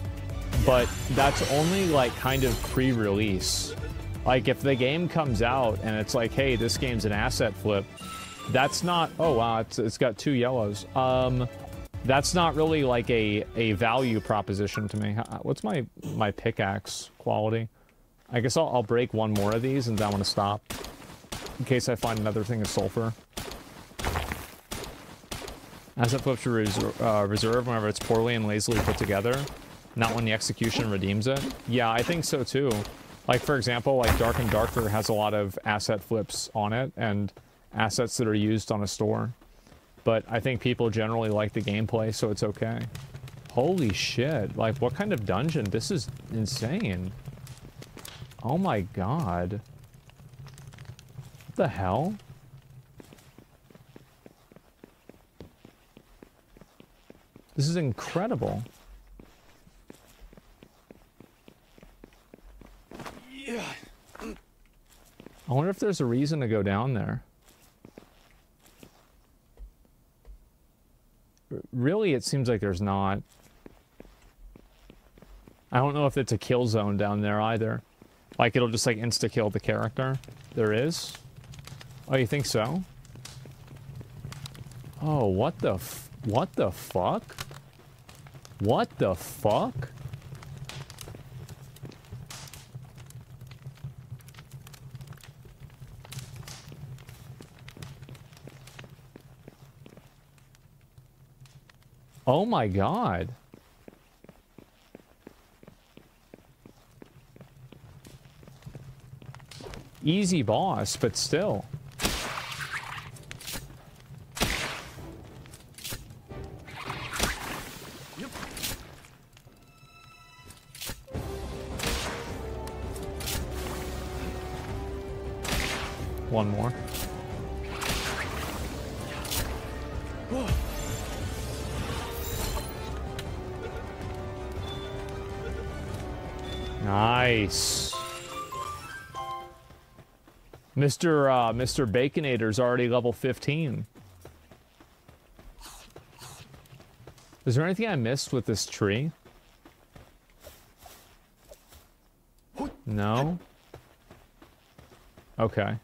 But that's only, like, kind of pre-release. Like, if the game comes out and it's like, hey, this game's an asset flip, that's not, oh, wow, it's, it's got two yellows. Um, that's not really like a, a value proposition to me. What's my, my pickaxe quality? I guess I'll, I'll break one more of these and then I'm to stop. In case I find another thing of sulfur. Asset flips to res uh, reserve whenever it's poorly and lazily put together. Not when the execution redeems it. Yeah, I think so too. Like, for example, like Dark and Darker has a lot of asset flips on it and assets that are used on a store. But I think people generally like the gameplay, so it's okay. Holy shit. Like, what kind of dungeon? This is insane. Oh my god. What the hell? This is incredible. I wonder if there's a reason to go down there. Really, it seems like there's not. I don't know if it's a kill zone down there either. Like, it'll just, like, insta-kill the character. There is? Oh, you think so? Oh, what the what the fuck? What the fuck? Oh my god. Easy boss, but still. One more. Mr. Uh, Mr. Baconator's already level 15. Is there anything I missed with this tree? No? Okay.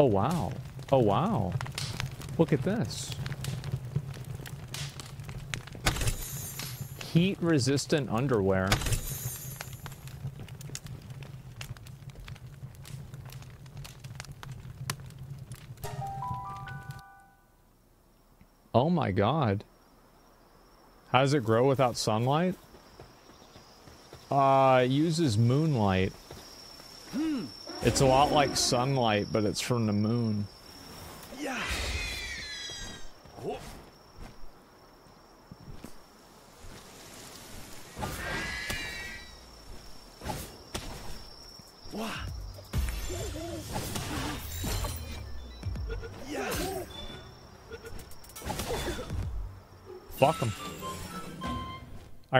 Oh, wow. Oh, wow. Look at this. heat resistant underwear. Oh my god. How does it grow without sunlight? Uh, it uses moonlight. Hmm. It's a lot like sunlight, but it's from the moon.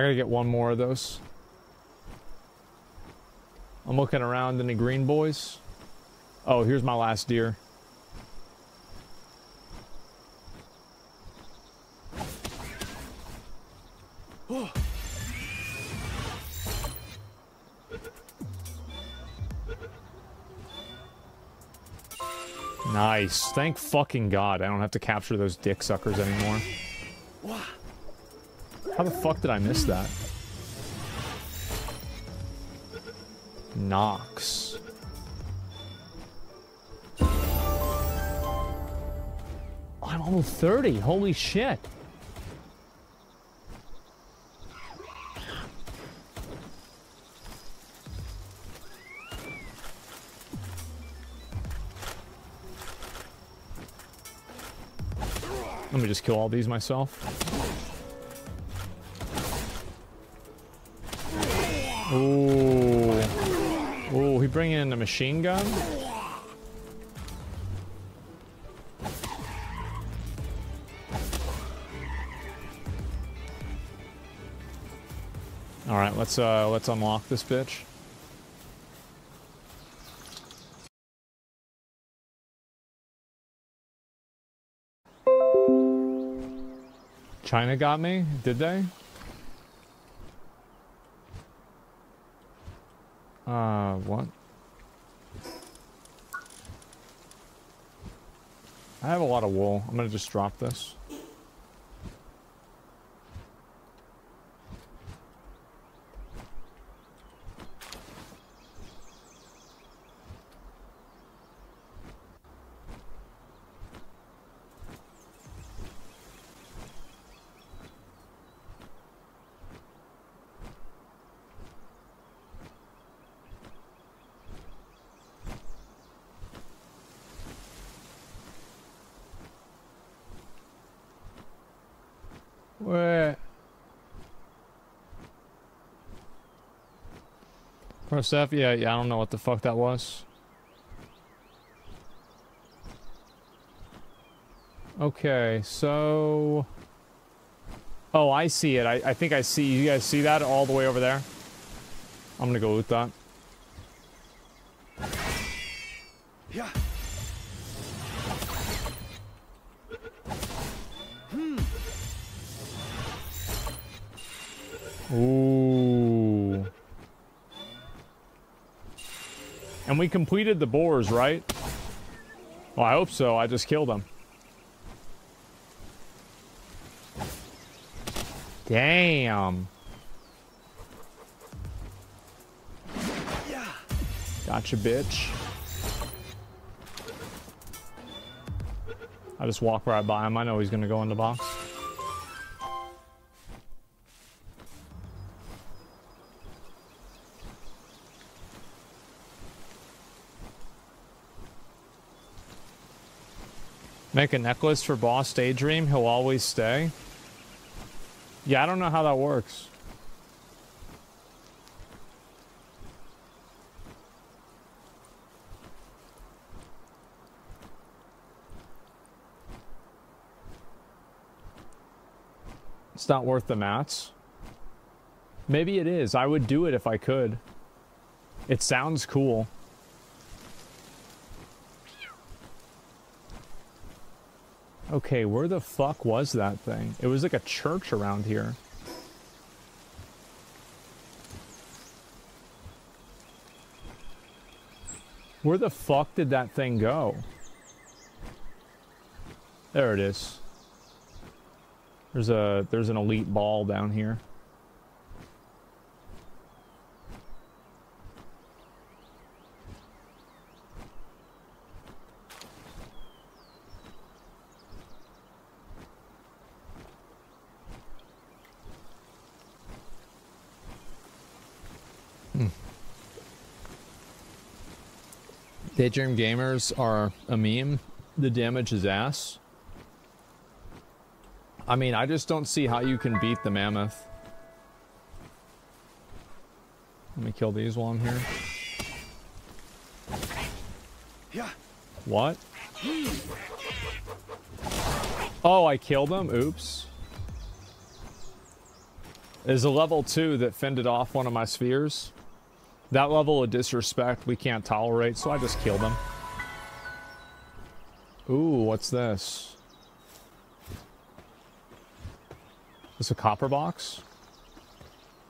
Gotta get one more of those. I'm looking around in the green boys. Oh, here's my last deer. Nice. Thank fucking god I don't have to capture those dick suckers anymore. How the fuck did I miss that? Nox. I'm almost 30. Holy shit. Let me just kill all these myself. Ooh. Ooh, he bringing in a machine gun? Alright, let's uh let's unlock this bitch. China got me? Did they? Uh, what? I have a lot of wool. I'm gonna just drop this. Where? Yeah, yeah, I don't know what the fuck that was. Okay, so... Oh, I see it. I, I think I see... You guys see that all the way over there? I'm gonna go loot that. We completed the boars, right? Well, I hope so. I just killed them. Damn. Gotcha, bitch. I just walk right by him. I know he's gonna go in the box. Make a necklace for Boss Daedream. He'll always stay. Yeah, I don't know how that works. It's not worth the mats. Maybe it is. I would do it if I could. It sounds cool. Okay, where the fuck was that thing? It was like a church around here. Where the fuck did that thing go? There it is. There's a there's an elite ball down here. Daedream gamers are a meme. The damage is ass. I mean, I just don't see how you can beat the mammoth. Let me kill these while I'm here. Yeah. What? Oh, I killed him? Oops. There's a level 2 that fended off one of my spheres. That level of disrespect we can't tolerate, so I just killed him. Ooh, what's this? This a copper box?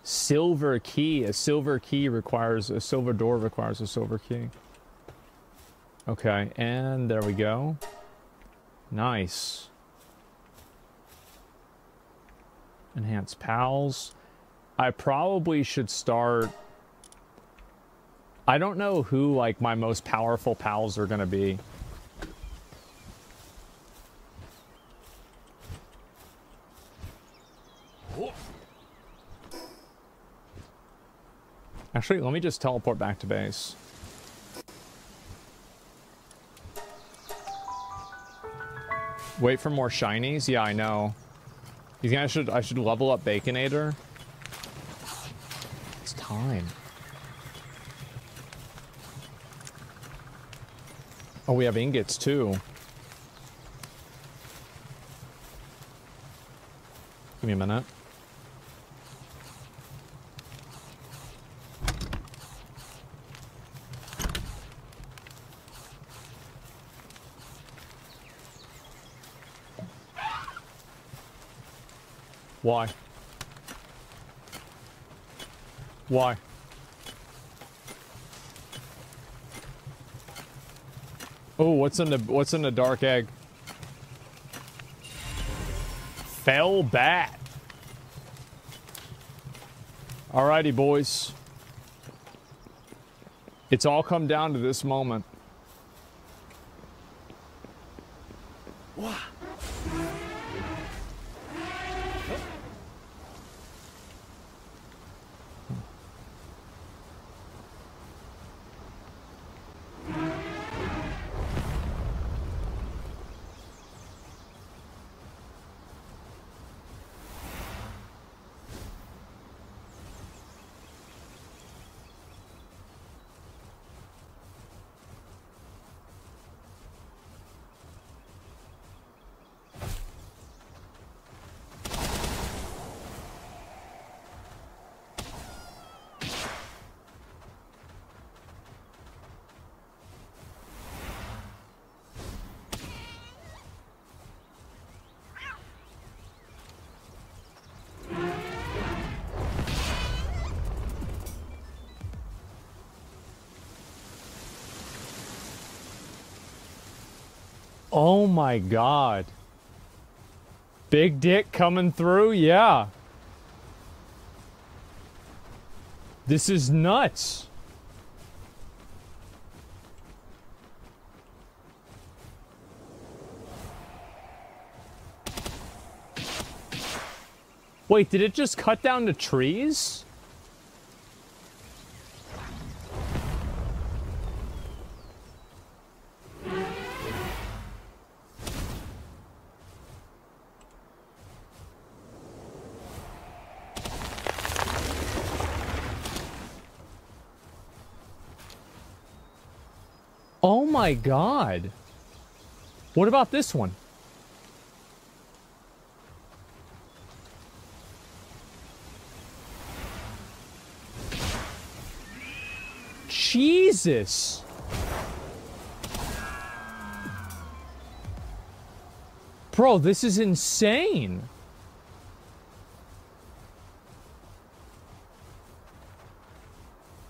Silver key. A silver key requires a silver door requires a silver key. Okay, and there we go. Nice. Enhance pals. I probably should start I don't know who like my most powerful pals are gonna be. Actually, let me just teleport back to base. Wait for more shinies? Yeah, I know. You think I should I should level up Baconator? It's time. Oh, we have ingots too. Give me a minute. Why? Why? Oh, what's in the what's in the dark egg? Felbat. Alrighty, boys. It's all come down to this moment. Oh my god. Big dick coming through? Yeah. This is nuts. Wait, did it just cut down the trees? Oh my god. What about this one? Jesus. Bro, this is insane.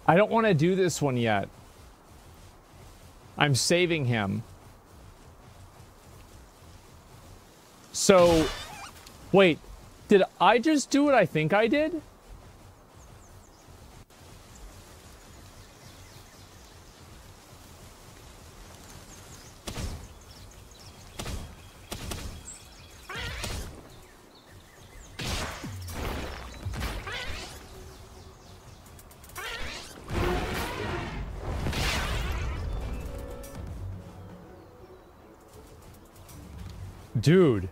I don't want to do this one yet. I'm saving him. So, wait, did I just do what I think I did? Dude.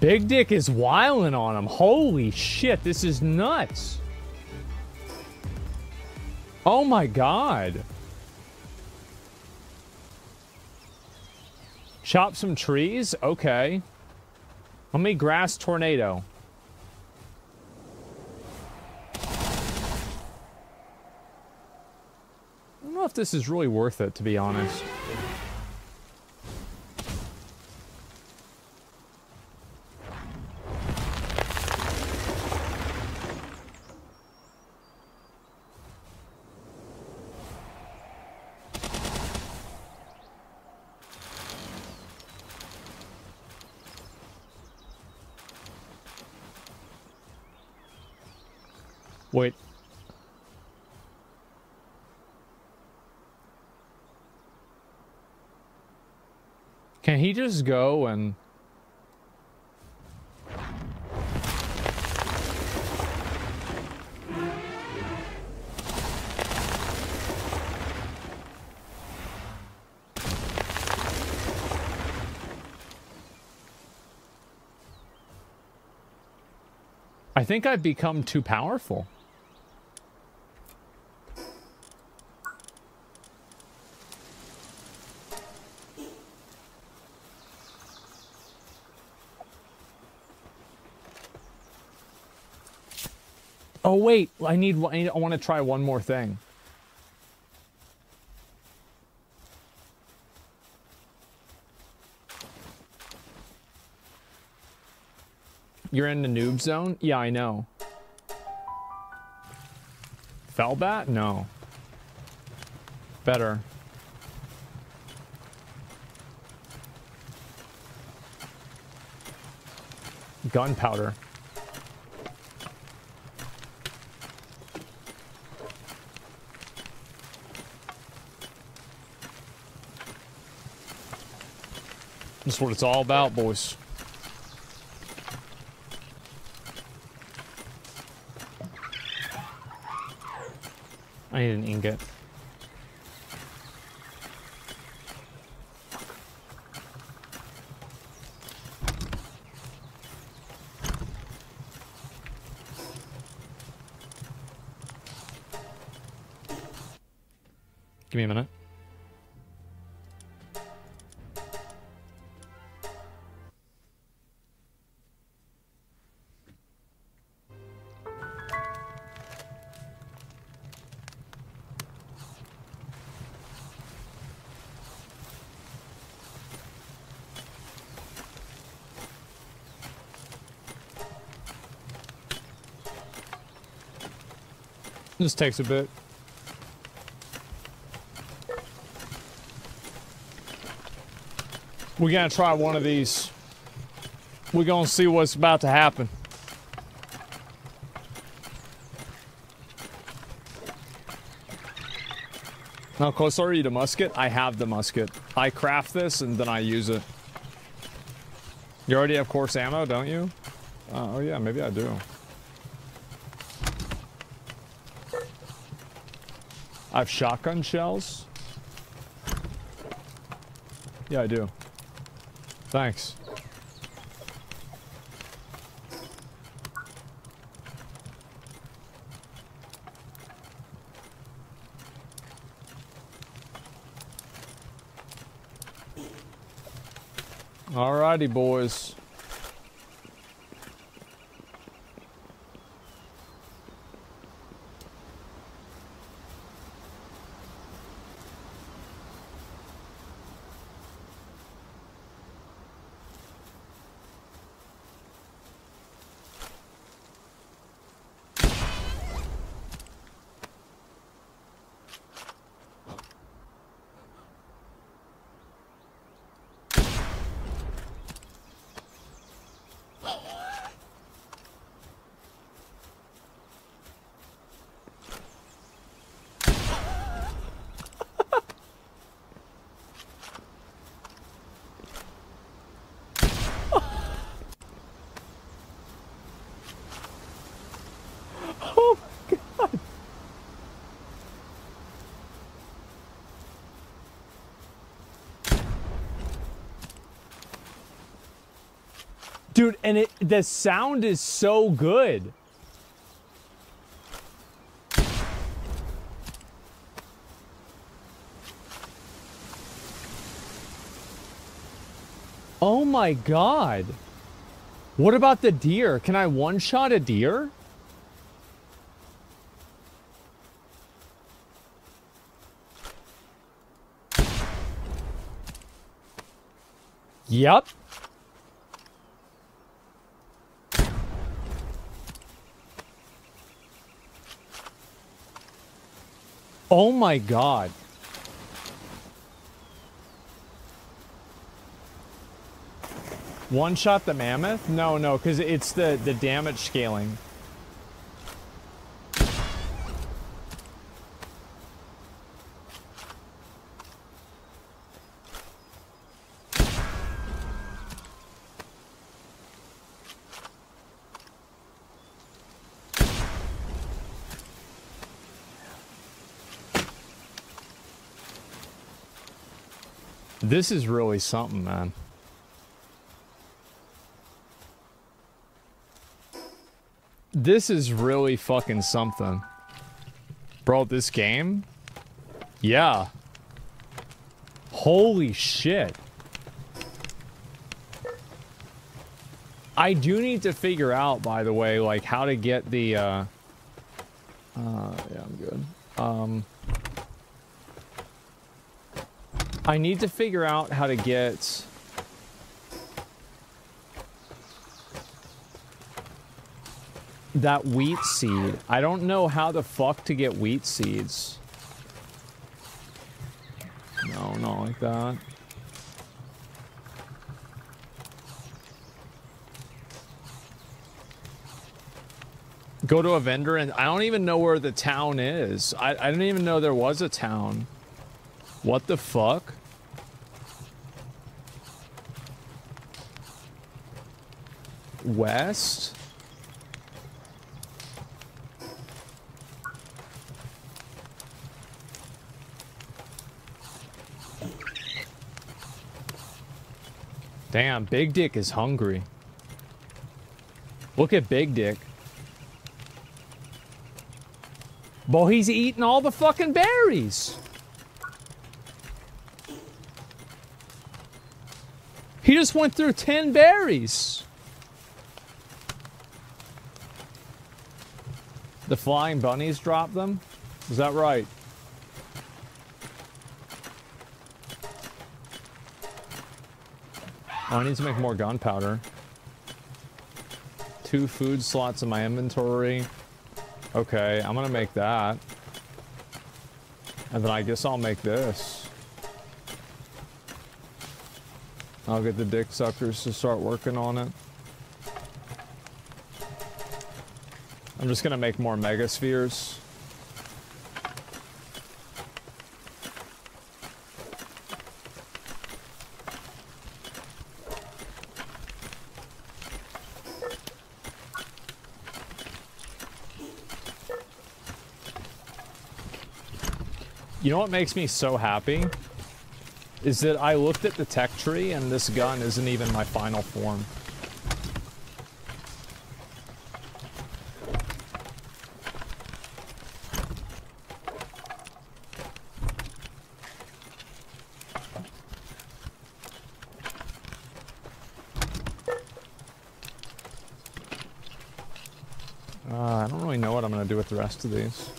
Big Dick is wiling on him. Holy shit, this is nuts. Oh my god. Chop some trees? Okay. Let me grass tornado. I don't know if this is really worth it, to be honest. Wait. Just go and... I think I've become too powerful. Wait, I need. I, need, I want to try one more thing. You're in the noob zone? Yeah, I know. Felbat? No. Better. Gunpowder. That's what it's all about, boys. I need an ingot. Give me a minute. This takes a bit. We're gonna try one of these. We're gonna see what's about to happen. Now, close are you to musket? I have the musket. I craft this and then I use it. You already have coarse ammo, don't you? Uh, oh yeah, maybe I do. I have shotgun shells. Yeah, I do. Thanks. Alrighty, boys. Dude, and it the sound is so good. Oh my god. What about the deer? Can I one-shot a deer? Yep. Oh my god. One shot the mammoth? No, no, because it's the, the damage scaling. This is really something, man. This is really fucking something. Bro, this game? Yeah. Holy shit. I do need to figure out, by the way, like how to get the, uh, uh, yeah, I'm good. Um, I need to figure out how to get that wheat seed. I don't know how the fuck to get wheat seeds. No, not like that. Go to a vendor and I don't even know where the town is. I, I didn't even know there was a town. What the fuck? West? Damn, Big Dick is hungry. Look at Big Dick. Boy, he's eating all the fucking berries. He just went through 10 berries. The flying bunnies dropped them? Is that right? Oh, I need to make more gunpowder. Two food slots in my inventory. Okay, I'm gonna make that. And then I guess I'll make this. I'll get the dick suckers to start working on it. I'm just gonna make more megaspheres. You know what makes me so happy? Is that I looked at the tech tree and this gun isn't even my final form. Uh, I don't really know what I'm gonna do with the rest of these.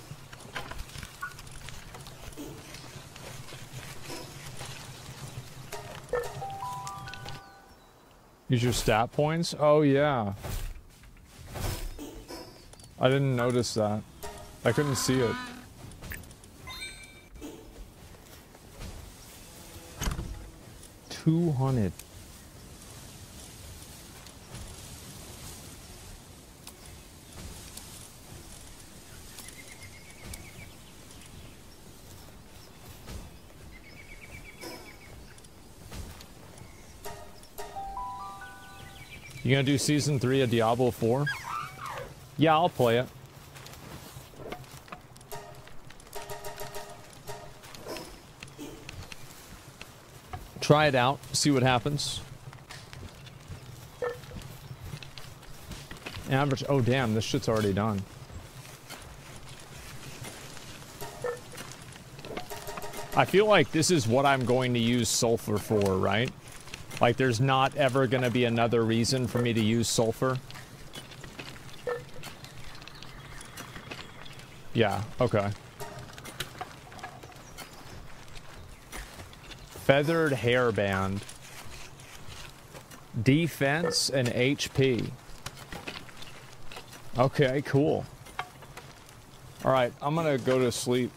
Use your stat points? Oh, yeah. I didn't notice that. I couldn't see it. Two hundred. You gonna do season three of Diablo 4? Yeah, I'll play it. Try it out, see what happens. Average. Oh, damn, this shit's already done. I feel like this is what I'm going to use sulfur for, right? Like, there's not ever going to be another reason for me to use sulfur. Yeah, okay. Feathered hairband. Defense and HP. Okay, cool. Alright, I'm gonna go to sleep.